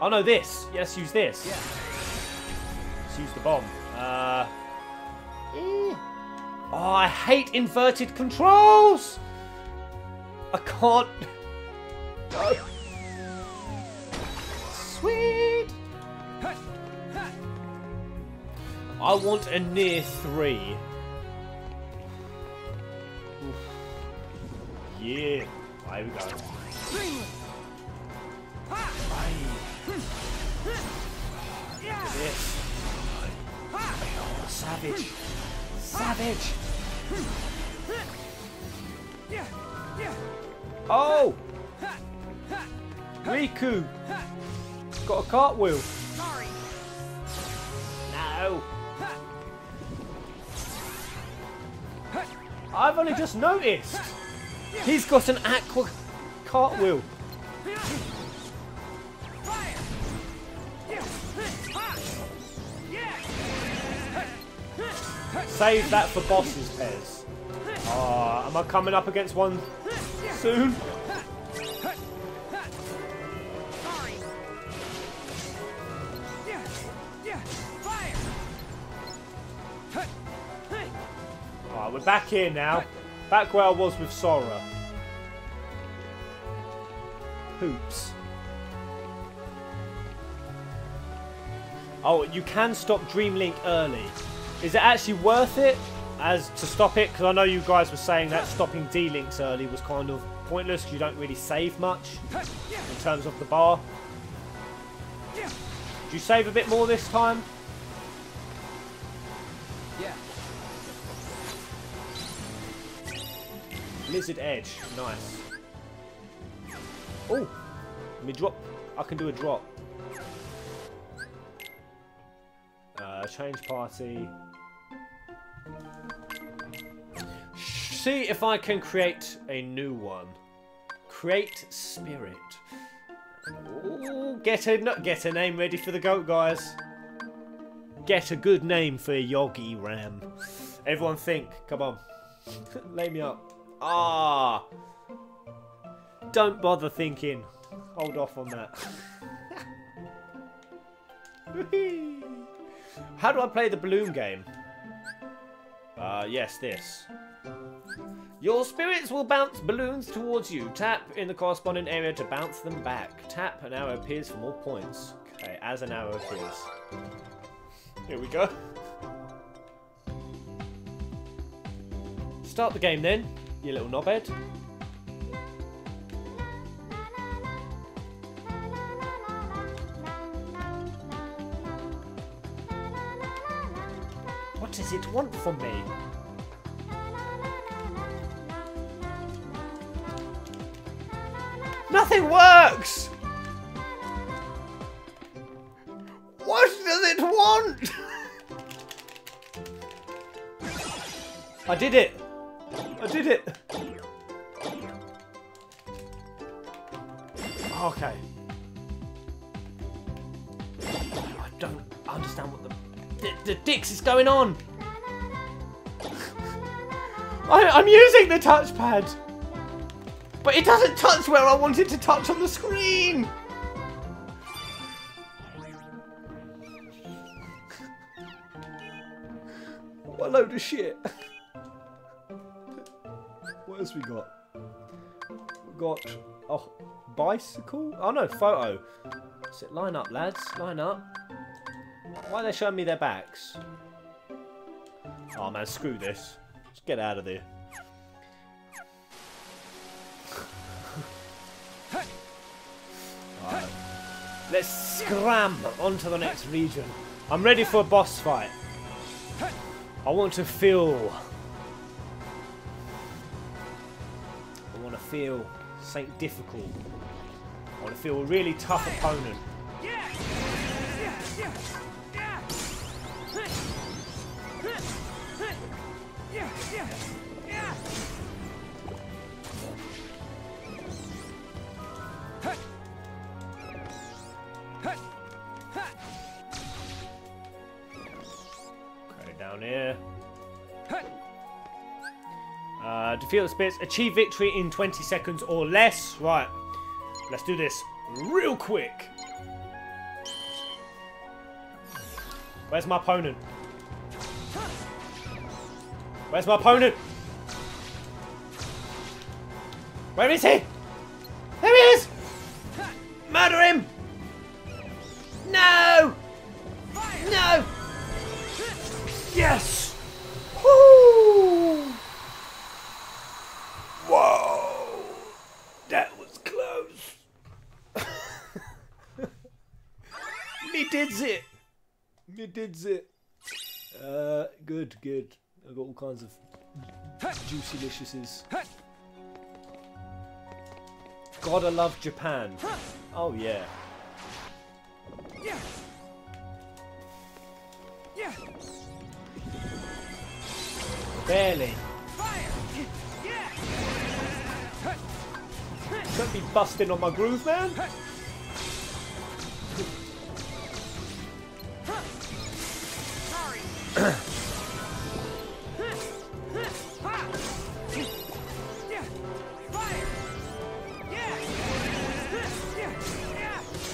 Oh no, this. Yes, use this. Let's use the bomb. Uh, eh. Oh, I hate inverted controls! I can't... Sweet! I want a near three. Yeah. There we go. Savage. Savage. Oh! Riku! Got a cartwheel. No. I've only just noticed. He's got an aqua cartwheel. Save that for bosses, Pez. Oh, am I coming up against one soon? Alright, we're back here now. Back where I was with Sora. Hoops. Oh, you can stop Dream Link early. Is it actually worth it as to stop it? Because I know you guys were saying that stopping D-Links early was kind of pointless because you don't really save much in terms of the bar. Do you save a bit more this time? Yeah. Blizzard Edge. Nice. Oh! Me drop. I can do a drop. Uh, change party. See if I can create a new one. Create spirit. Ooh, get a get a name ready for the goat, guys. Get a good name for Yoggy Ram. Everyone think. Come on. Lay me up. Ah. Don't bother thinking. Hold off on that. How do I play the balloon game? Uh, yes, this. Your spirits will bounce balloons towards you. Tap in the corresponding area to bounce them back. Tap, an arrow appears for more points. Okay, as an arrow appears. Here we go. Start the game then, you little knobhead. What does it want from me? Nothing works! What does it want? I did it! I did it! Okay. I don't understand what the, the, the dicks is going on! I, I'm using the touchpad! It doesn't touch where I want it to touch on the screen! what a load of shit. what else we got? We got a bicycle? Oh no, photo. So line up, lads. Line up. Why are they showing me their backs? Oh man, screw this. Let's get out of there. Let's scram onto the next region. I'm ready for a boss fight. I want to feel... I want to feel something difficult. I want to feel a really tough opponent. Defeat the spirits. Achieve victory in 20 seconds or less. Right. Let's do this real quick. Where's my opponent? Where's my opponent? Where is he? There he is! Murder him! No! No! Yes! Woo! Whoa! That was close. Me did it. Me did it. Uh, good, good. I got all kinds of juicy deliciouses. Gotta love Japan. Oh yeah yeah. Barely. Don't be busting on my groove, man.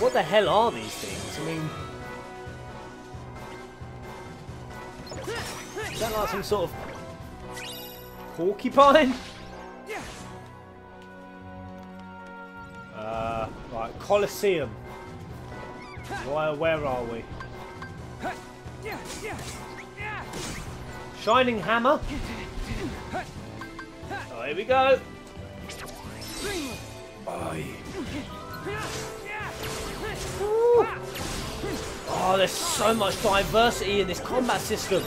What the hell are these things? I mean, is that like some sort of porcupine? Uh, right, Colosseum. Where, where are we? Shining Hammer. Oh, here we go. Oh, Ooh. oh, there's so much diversity in this combat system.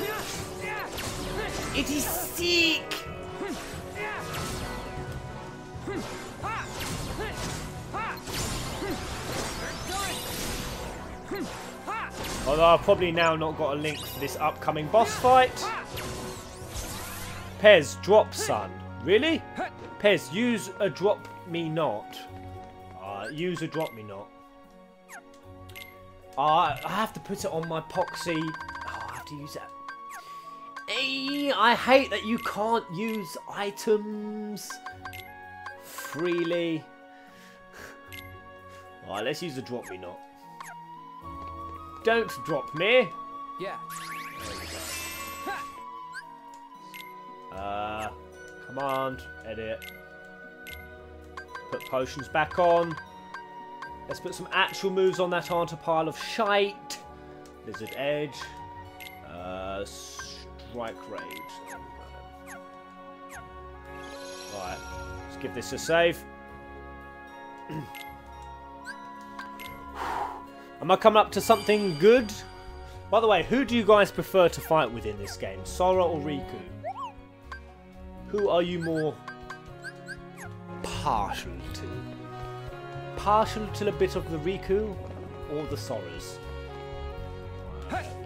It is sick. Although I've probably now not got a link for this upcoming boss fight. Pez, drop son. Really? Pez, use a drop me not. Uh, use a drop me not. Uh, I have to put it on my poxy. Oh, I have to use that. Hey, I hate that you can't use items freely. Alright, let's use the drop me not. Don't drop me. Yeah. Uh, command, edit. Put potions back on. Let's put some actual moves on that aren't a pile of shite. Blizzard edge. Uh, strike raid. Right, let's give this a save. Am I coming up to something good? By the way, who do you guys prefer to fight with in this game? Sora or Riku? Who are you more partial to? Partial to a bit of the Riku or the Soras?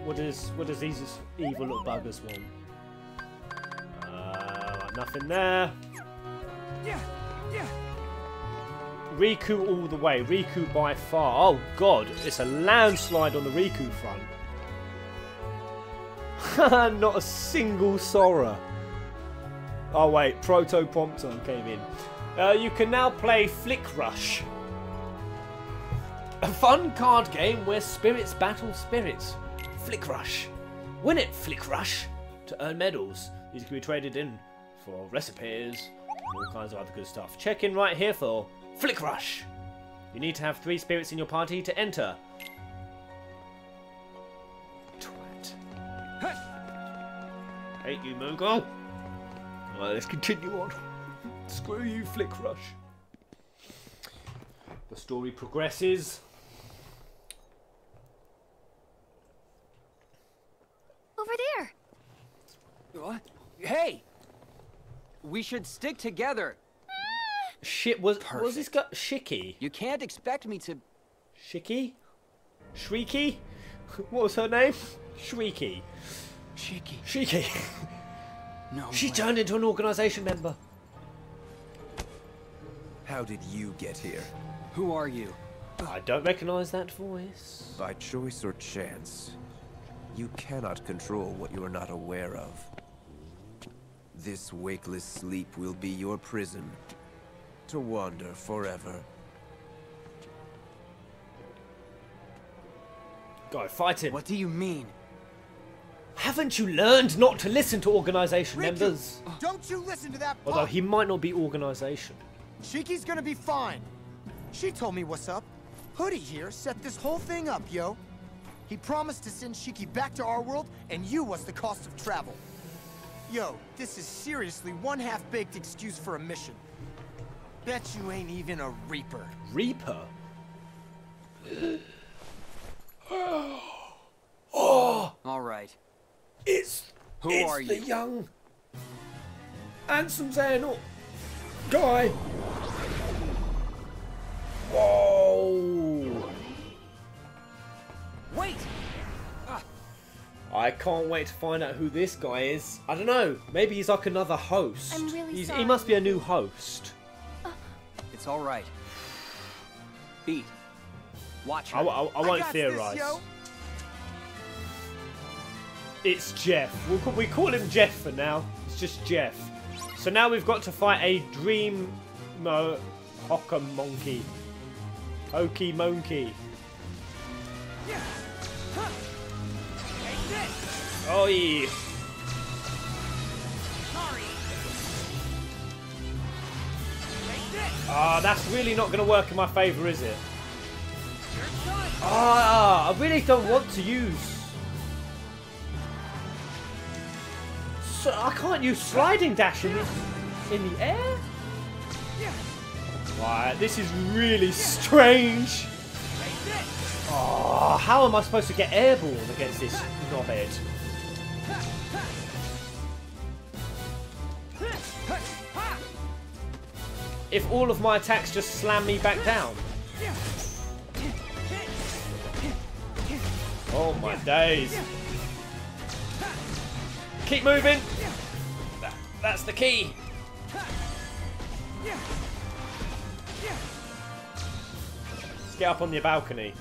What does what does these evil little buggers want? Uh, nothing there. Yeah, yeah. Riku all the way. Riku by far. Oh god, it's a landslide on the Riku front. Not a single Sora. Oh wait, Proto Prompton came in. Uh, you can now play Flick Rush. A fun card game where spirits battle spirits. Flick Rush. Win it, Flick Rush, to earn medals. These can be traded in for recipes and all kinds of other good stuff. Check in right here for Flick Rush. You need to have three spirits in your party to enter. Twat. Hate you, Moogle. Alright, let's continue on. Screw you, Flick Rush. The story progresses. Over there. What? Hey! We should stick together. Shit, was was this guy Shiki? You can't expect me to. Shiki? Shrieky? What was her name? Shrieky. Shiki. Shiki. No. She way. turned into an organisation member. How did you get here? Who are you? I don't recognise that voice. By choice or chance? You cannot control what you are not aware of. This wakeless sleep will be your prison. To wander forever. Go, fight him. What do you mean? Haven't you learned not to listen to organisation members? Don't you listen to that Although he might not be organisation. Shiki's gonna be fine. She told me what's up. Hoodie here set this whole thing up, yo. He promised to send Shiki back to our world, and you was the cost of travel. Yo, this is seriously one half-baked excuse for a mission. Bet you ain't even a Reaper. Reaper? oh! All right. It's Who it's are the you? young handsome Xehanort guy. Whoa! Wait! Ah. I can't wait to find out who this guy is. I don't know. Maybe he's like another host. I'm really He's, he must be a new host. It's all right. Beat. Watch her. I, I, I won't got this, theorize. yo. It's Jeff. We'll call, we call him Jeff for now. It's just Jeff. So now we've got to fight a Dream Mo Hocker Monkey. Hokey Monkey. Oh yeah. Ah, that's really not going to work in my favour, is it? Ah, I really don't want to use. So I can't use sliding dash in the, in the air. Right, this is really strange. Oh, how am I supposed to get airborne against this knobhead? If all of my attacks just slam me back down. Oh my days. Keep moving. That, that's the key. Let's get up on the balcony.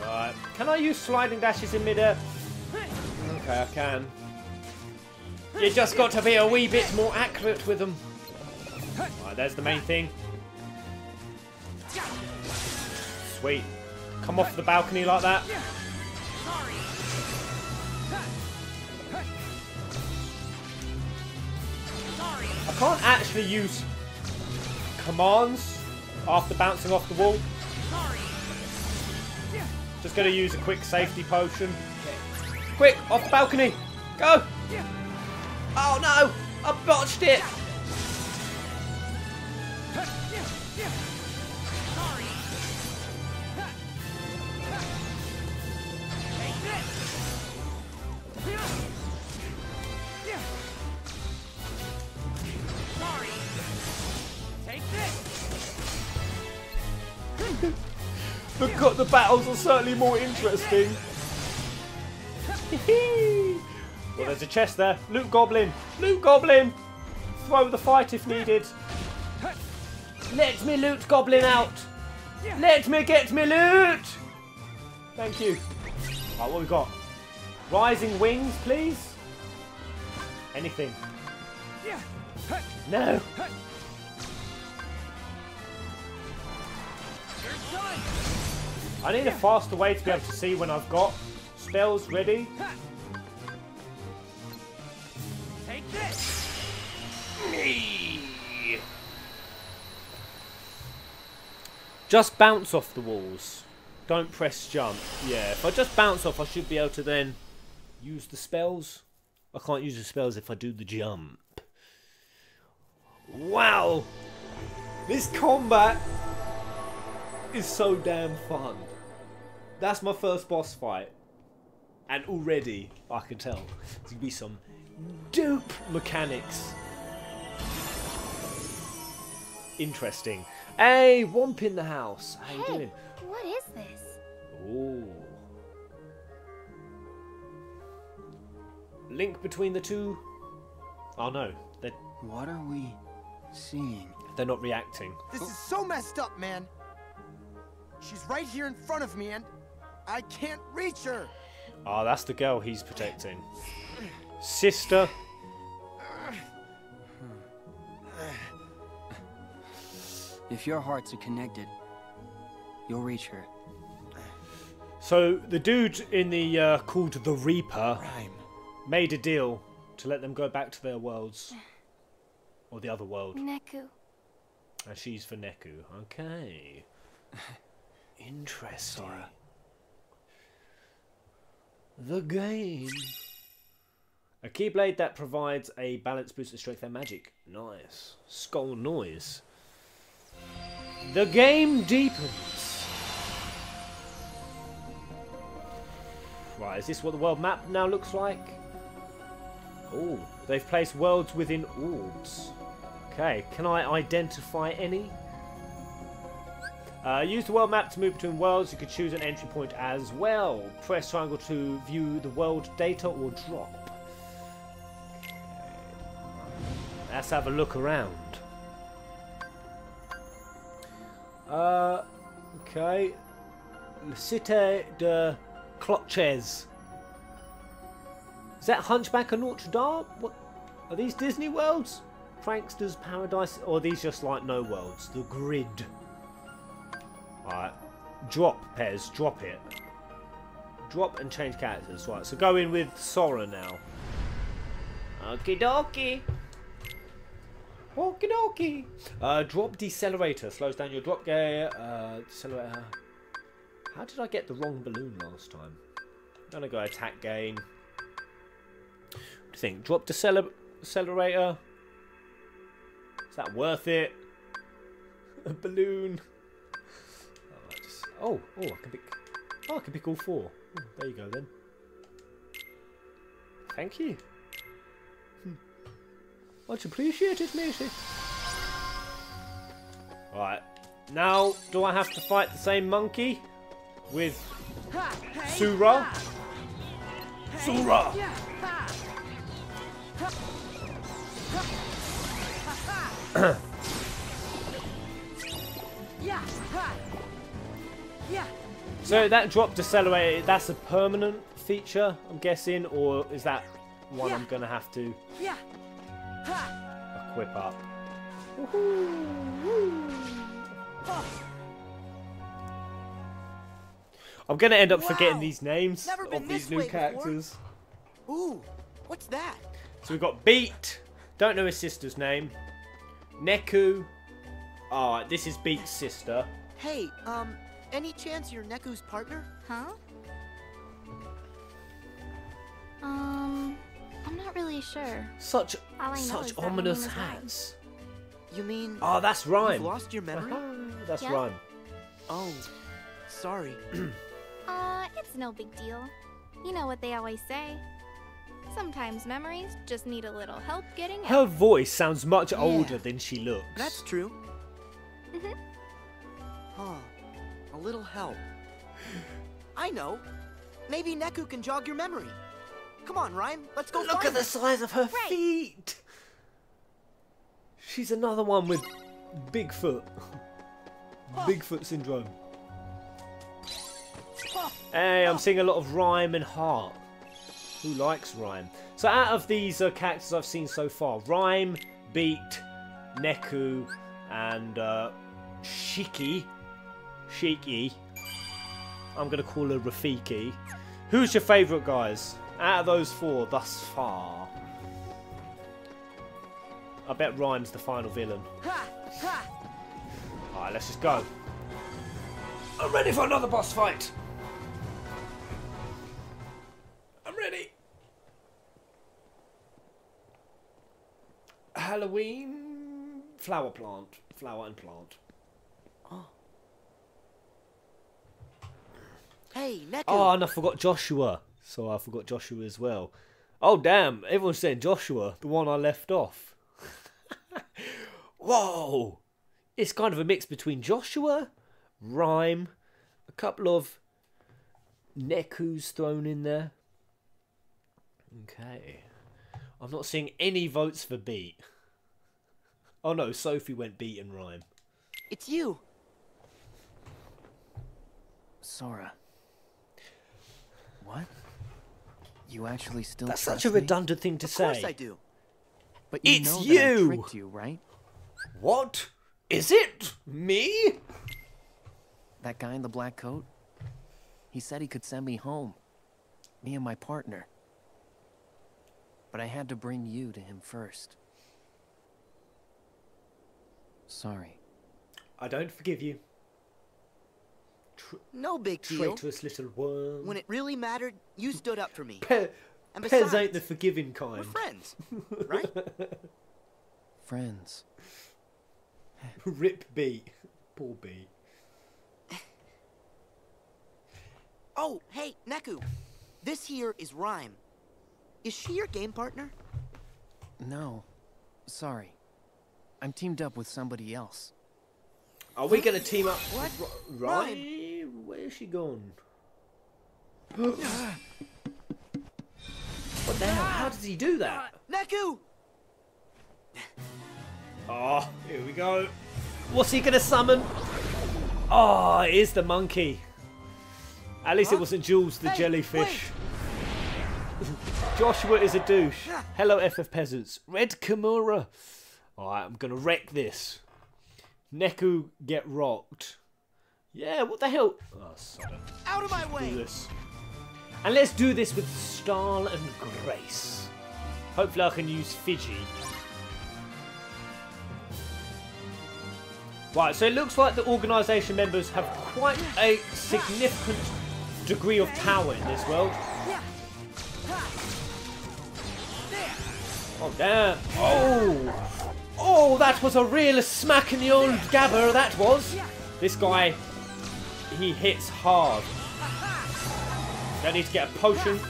Right. Can I use sliding dashes in midair? Okay, I can. You just got to be a wee bit more accurate with them. Right, there's the main thing. Sweet. Come off the balcony like that. I can't actually use commands after bouncing off the wall. Just gonna use a quick safety potion. Quick, off the balcony! Go! Oh no! I botched it! Take The, the battles are certainly more interesting. well, there's a chest there. Loot Goblin! Loot Goblin! Throw the fight if needed. Let me loot Goblin out! Let me get me loot! Thank you. Right, what we got? Rising wings, please? Anything. No! I need a faster way to be able to see when I've got spells ready. Take this. Just bounce off the walls. Don't press jump. Yeah, if I just bounce off, I should be able to then use the spells. I can't use the spells if I do the jump. Wow! This combat is so damn fun. That's my first boss fight. And already, I can tell, there's going to be some dope mechanics. Interesting. Hey, Womp in the house. How you Hey, doing? what is this? Ooh. Link between the two? Oh no, they're What are we seeing? they're not reacting. This is so messed up, man. She's right here in front of me, and I can't reach her. Ah, that's the girl he's protecting. Sister. If your hearts are connected, you'll reach her. So the dude in the uh, called the Reaper made a deal to let them go back to their worlds or the other world. Neku. And she's for Neku. Okay. Interesting. The game. A keyblade that provides a balance boost of strength and magic. Nice. Skull noise. The game deepens. Right, is this what the world map now looks like? Oh, they've placed worlds within orbs. Okay, can I identify any? Uh, use the world map to move between worlds. You could choose an entry point as well. Press triangle to view the world data or drop. Let's have a look around. Uh, okay. La Cité des Cloches. Is that Hunchback of Notre Dame? What are these Disney worlds? Prankster's Paradise, or are these just like no worlds? The grid. Alright. Drop, Pez, drop it. Drop and change characters. Right, so go in with Sora now. Okie dokie. Okie dokie. Uh, drop decelerator. Slows down your drop gear. Uh, decelerator. How did I get the wrong balloon last time? Gonna go attack gain. What do you think? Drop deceler decelerator. Is that worth it? A balloon. Oh, oh, I can pick. Oh, I can pick all four. Oh, there you go then. Thank you. Hmm. Much appreciated, matey. Alright. Now, do I have to fight the same monkey? With Sura? Sura! So that drop decelerator, that's a permanent feature, I'm guessing, or is that one I'm gonna have to yeah equip up? I'm gonna end up forgetting these names Never of these new way before. characters. Ooh, what's that? So we've got Beat, don't know his sister's name. Neku, oh, this is Beat's sister. Hey, um, any chance you're Neku's partner? Huh? Um, I'm not really sure. Such All I know such is that her ominous name Rhyme. hats. You mean? Oh, that's Rhyme. You've lost your memory? That's Yeah. Rhyme. Oh, sorry. Uh, it's no big deal. You know what they always say. Sometimes memories just need a little help getting out. Her voice sounds much older than she looks. That's true. Mhm. Huh. A little help. I know. Maybe Neku can jog your memory. Come on, Rhyme. Let's go Look find at the size of her feet. She's another one with Bigfoot. Bigfoot syndrome. Hey, I'm seeing a lot of rhyme and heart. Who likes rhyme? So out of these uh, characters I've seen so far, rhyme, beat, Neku, and uh, Shiki. Shiki. I'm gonna call her Rafiki. Who's your favourite, guys? Out of those four thus far. I bet Rhyme's the final villain. Alright, let's just go. I'm ready for another boss fight. I'm ready. Halloween flower plant. Flower and plant. Hey, Neku. Oh, and I forgot Joshua. So I forgot Joshua as well. Oh, damn. Everyone's saying Joshua, the one I left off. Whoa. It's kind of a mix between Joshua, Rhyme, a couple of Nekus thrown in there. Okay. I'm not seeing any votes for Beat. Oh no, Sophie went Beat and Rhyme. It's you. Sora. What? You actually still That's such a me? redundant thing to Of say. course I do. But you It's know that I you! tricked you, right? What? Is it me? That guy in the black coat? He said he could send me home. Me and my partner. But I had to bring you to him first. Sorry. I don't forgive you. No big deal. Traitorous little worm. When it really mattered, you stood up for me. Pe- And Pez besides, ain't the forgiving kind. We're friends, right? Friends. Rip beat. Poor beat. Oh, hey, Neku. This here is Rhyme. Is she your game partner? No. Sorry. I'm teamed up with somebody else. Are we going to team up? What? Right? Where's she gone? what the hell? How does he do that? Neku! Oh, ah, here we go. What's he going to summon? Oh, it is the monkey. At least it wasn't Jules the jellyfish. Joshua is a douche. Hello, FF peasants. Red Kimura. Alright, I'm gonna wreck this. Neku get rocked. Yeah, what the hell? Oh. Out of my Do way! this. And let's do this with style and grace. Hopefully I can use Fiji. Right, so it looks like the organisation members have quite a significant degree of power in this world. Oh, damn. Oh! Oh, that was a real smack in the old gabber, that was. This guy, he hits hard. That needs need to get a potion.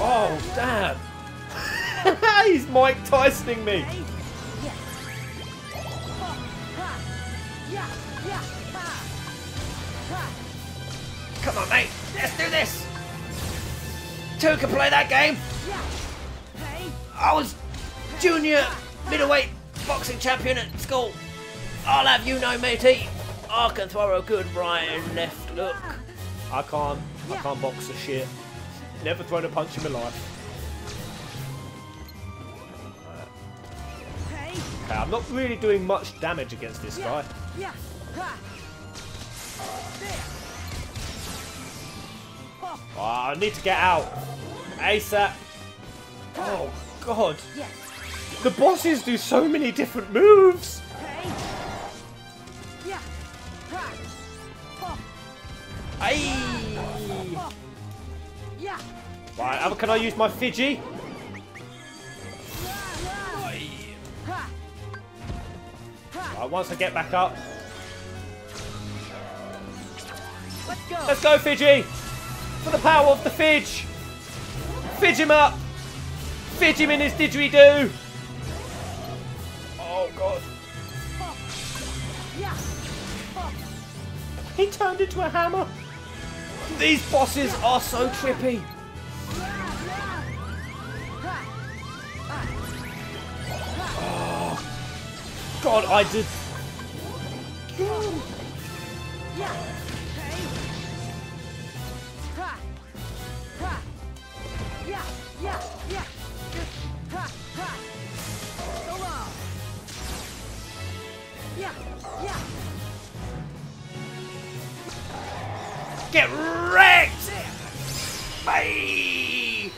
Oh, damn. He's Mike Tysoning me. Come on, mate. Let's do this. Two can play that game. I was junior middleweight boxing champion at school. I'll have you know, matey. I can throw a good right and left look. I can't. I can't box a shit. Never thrown a punch in my life. Okay, I'm not really doing much damage against this guy. Oh, I need to get out. ASAP. Oh, God. The bosses do so many different moves. Aye. Right, how can I use my Fiji? Right, once I get back up. Let's go. Let's go, Fiji! For the power of the Fidge! Fidge him up! Fidge him in his didgeridoo! Oh, God. He turned into a hammer! These bosses are so trippy! Oh, God, I did. Get wrecked! Bye!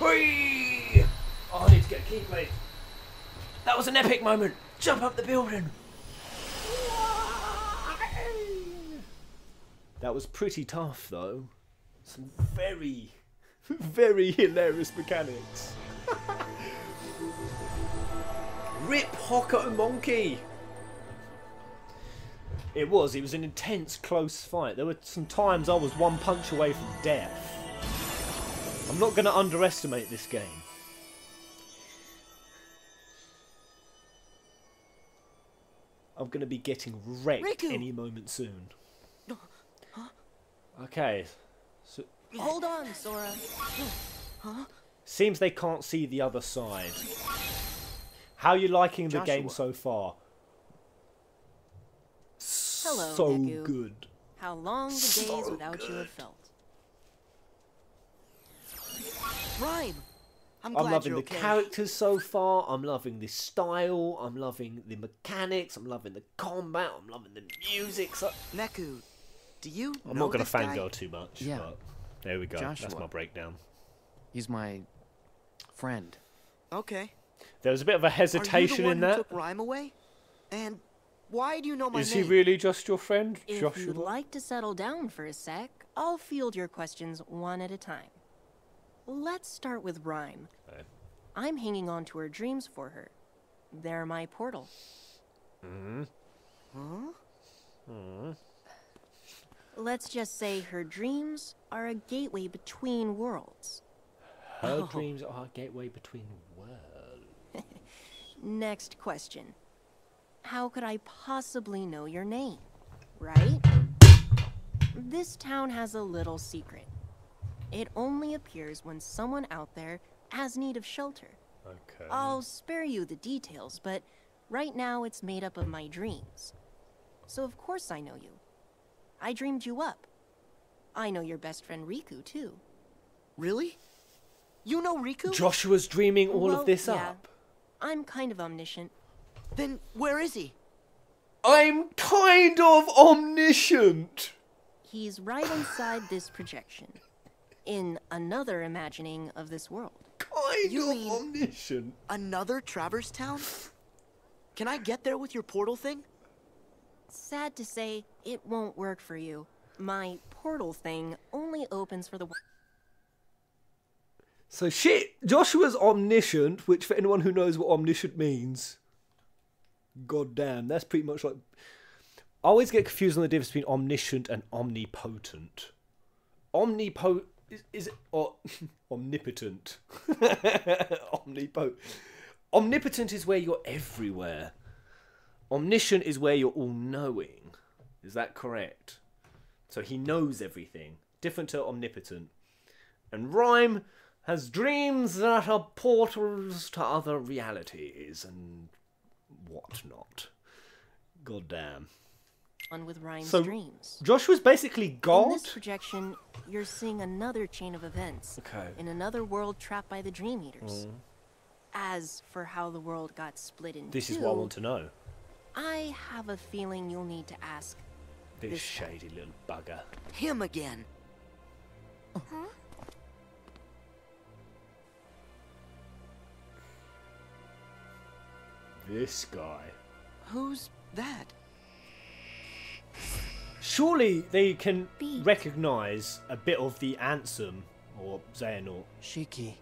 Whee! Oh, I need to get a keyblade. That was an epic moment. Jump up the building. That was pretty tough, though. Some very, very hilarious mechanics. Rip Hockomonkey! It was. It was an intense, close fight. There were some times I was one punch away from death. I'm not going to underestimate this game. I'm going to be getting wrecked Riku! any moment soon. Okay. So, Hold on, Sora. huh? seems they can't see the other side. How are you liking the game so far? Hello, so Deku. good. How long the days So without you have felt. Rhyme. I'm I'm loving you're the okay. characters so far. I'm loving the style. I'm loving the mechanics. I'm loving the combat. I'm loving the music. So... Neku, do you I'm know not going to this guy? fangirl too much. Yeah. But there we go. That's my breakdown. He's my friend. Okay. There was a bit of a hesitation in that. took Rhyme away? And why do you know my Is name? he really just your friend, If Joshua? you'd like to settle down for a sec, I'll field your questions one at a time. Let's start with Rhyme. Okay. I'm hanging on to her dreams for her. They're my portal. hmm Huh? hmm Let's just say her dreams are a gateway between worlds. Her Oh. dreams are a gateway between worlds. Next question. How could I possibly know your name? Right? This town has a little secret. It only appears when someone out there has need of shelter. Okay. I'll spare you the details, but right now it's made up of my dreams. So of course I know you. I dreamed you up. I know your best friend Riku, too. Really? You know Riku? Joshua's dreaming all Well, of this yeah. up. I'm kind of omniscient. Then where is he? I'm kind of omniscient. He's right inside this projection. In another imagining of this world. Kind You of omniscient. Another Traverse Town? Can I get there with your portal thing? Sad to say, it won't work for you. My portal thing only opens for the. So shit, Joshua's omniscient, which for anyone who knows what omniscient means, god damn, that's pretty much like I always get confused on the difference between omniscient and omnipotent. Omnipotent is, is it or omnipotent? Omnipotent. Omnipotent is where you're everywhere. Omniscient is where you're all knowing. Is that correct? So he knows everything. Different to omnipotent. And Rhyme has dreams that are portals to other realities and whatnot. God damn. One with Rhyme's So dreams. Joshua's basically God. In this projection, you're seeing another chain of events. Okay. In another world trapped by the Dream Eaters. Mm. As for how the world got split in This is what I want to know. I have a feeling you'll need to ask This, This- shady little bugger. Him again. Huh? This guy. Who's that? Surely they can recognize a bit of the Ansem or Xehanort. Shiki.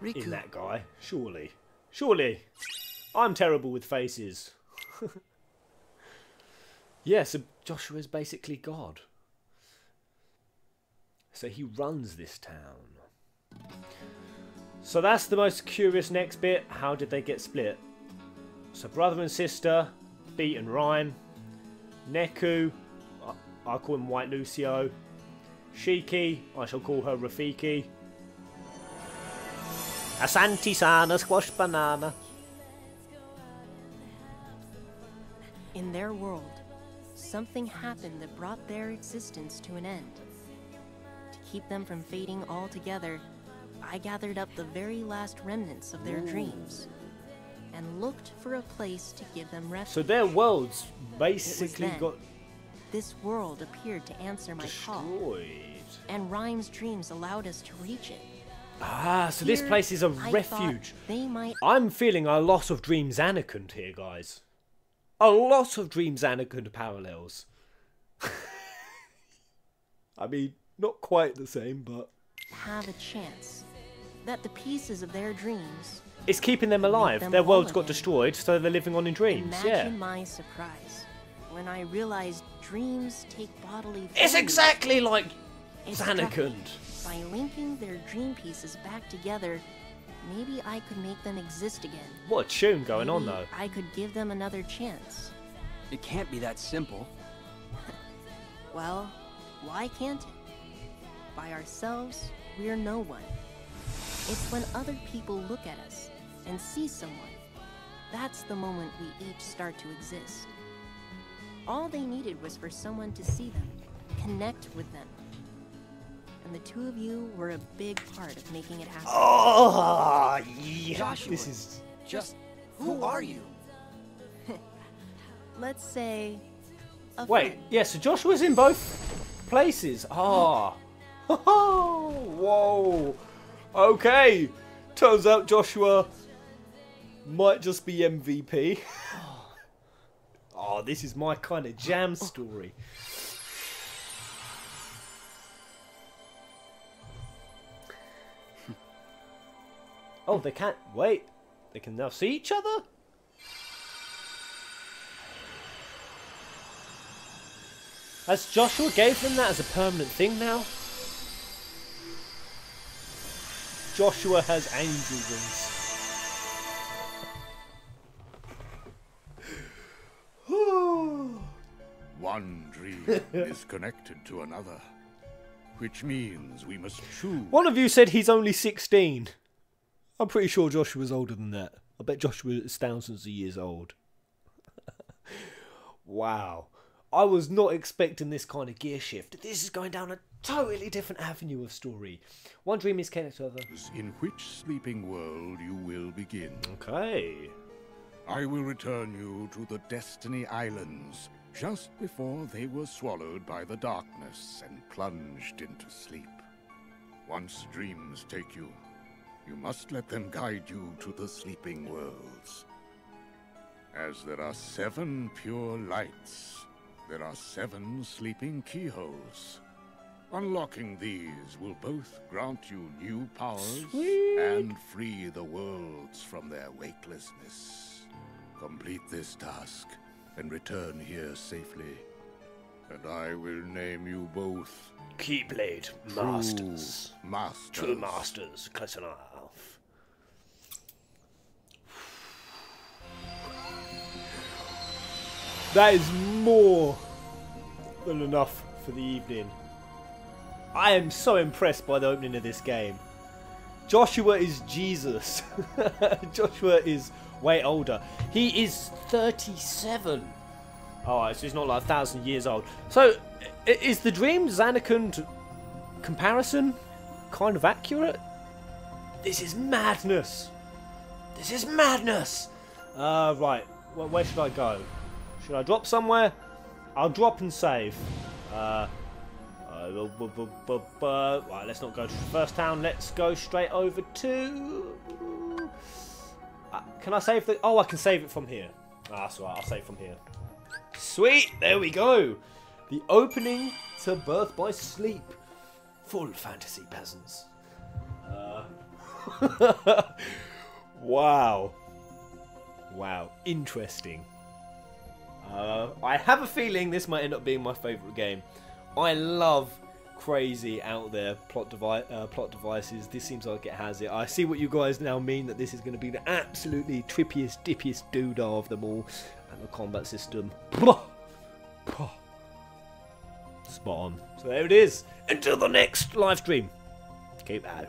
Riku. in that guy. Surely. Surely. I'm terrible with faces. yeah, so Joshua's basically God. So he runs this town. So that's the most curious next bit. How did they get split? So brother and sister, Beat and Rhyme. Neku, I, I call him White Lucio. Shiki, I shall call her Rafiki. Asante sana, squash banana. In their world, something happened that brought their existence to an end. To keep them from fading altogether, I gathered up the very last remnants of their Ooh. dreams and looked for a place to give them refuge. So their worlds basically then got This world appeared to answer my call, and Rhyme's dreams allowed us to reach it. Ah, so this place is a I refuge. Might I'm feeling a lot of Dreams Anakin here, guys. A lot of Dreams Anakin parallels. I mean, not quite the same, but have a chance that the pieces of their dreams it's keeping them alive. them Their worlds got destroyed, so they're living on in dreams. Imagine yeah. my surprise when I realized dreams take bodily It's exactly like It struck me. Anakin. By linking their dream pieces back together, maybe I could make them exist again. What a tune going on, though. I could give them another chance. It can't be that simple. Well, why can't it? By ourselves, we're no one. It's when other people look at us and see someone. That's the moment we each start to exist. All they needed was for someone to see them, connect with them. And the two of you were a big part of making it happen. Oh, yeah. Joshua. This is Just who are you? Let's say. Wait, friend. yeah, so Joshua's in both places. Ah. Oh, whoa. Okay. Turns out Joshua might just be MVP. Oh, this is my kind of jam story. Oh, they can't. Wait. They can now see each other? Has Joshua gave them that as a permanent thing now? Joshua has angel wings. One dream is connected to another, which means we must choose. One of you said he's only 16. I'm pretty sure Joshua's older than that. I bet Joshua is thousands of years old. wow. I was not expecting this kind of gear shift. This is going down a totally different avenue of story. One dream is connected to other. In which sleeping world you will begin. Okay. I will return you to the Destiny Islands just before they were swallowed by the darkness and plunged into sleep. Once dreams take you, you must let them guide you to the sleeping worlds. As there are seven pure lights, there are seven sleeping keyholes. Unlocking these will both grant you new powers Sweet. and free the worlds from their wakelessness. Complete this task and return here safely, and I will name you both Keyblade True Masters. Masters. True Masters. Close enough. That is more than enough for the evening. I am so impressed by the opening of this game. Joshua is Jesus. Joshua is way older. He is 37. Alright, so he's not like a thousand years old. So, is the Dream Xanakund comparison kind of accurate? This is madness. This is madness. Uh, right. Where, where should I go? Should I drop somewhere? I'll drop and save. Uh, uh, right, let's not go to the first town. Let's go straight over to. Uh, can I save the? Oh, I can save it from here. Ah, that's right. I'll save from here. Sweet. There we go. The opening to Birth by Sleep. Full fantasy peasants. Uh, wow. Wow. Interesting. Uh, I have a feeling this might end up being my favourite game. I love crazy out there plot devi- uh, plot devices. This seems like it has it. I see what you guys now mean that this is going to be the absolutely trippiest, dippiest doodah of them all, and the combat system. Spot on. So there it is. Until the next live stream. Keep out.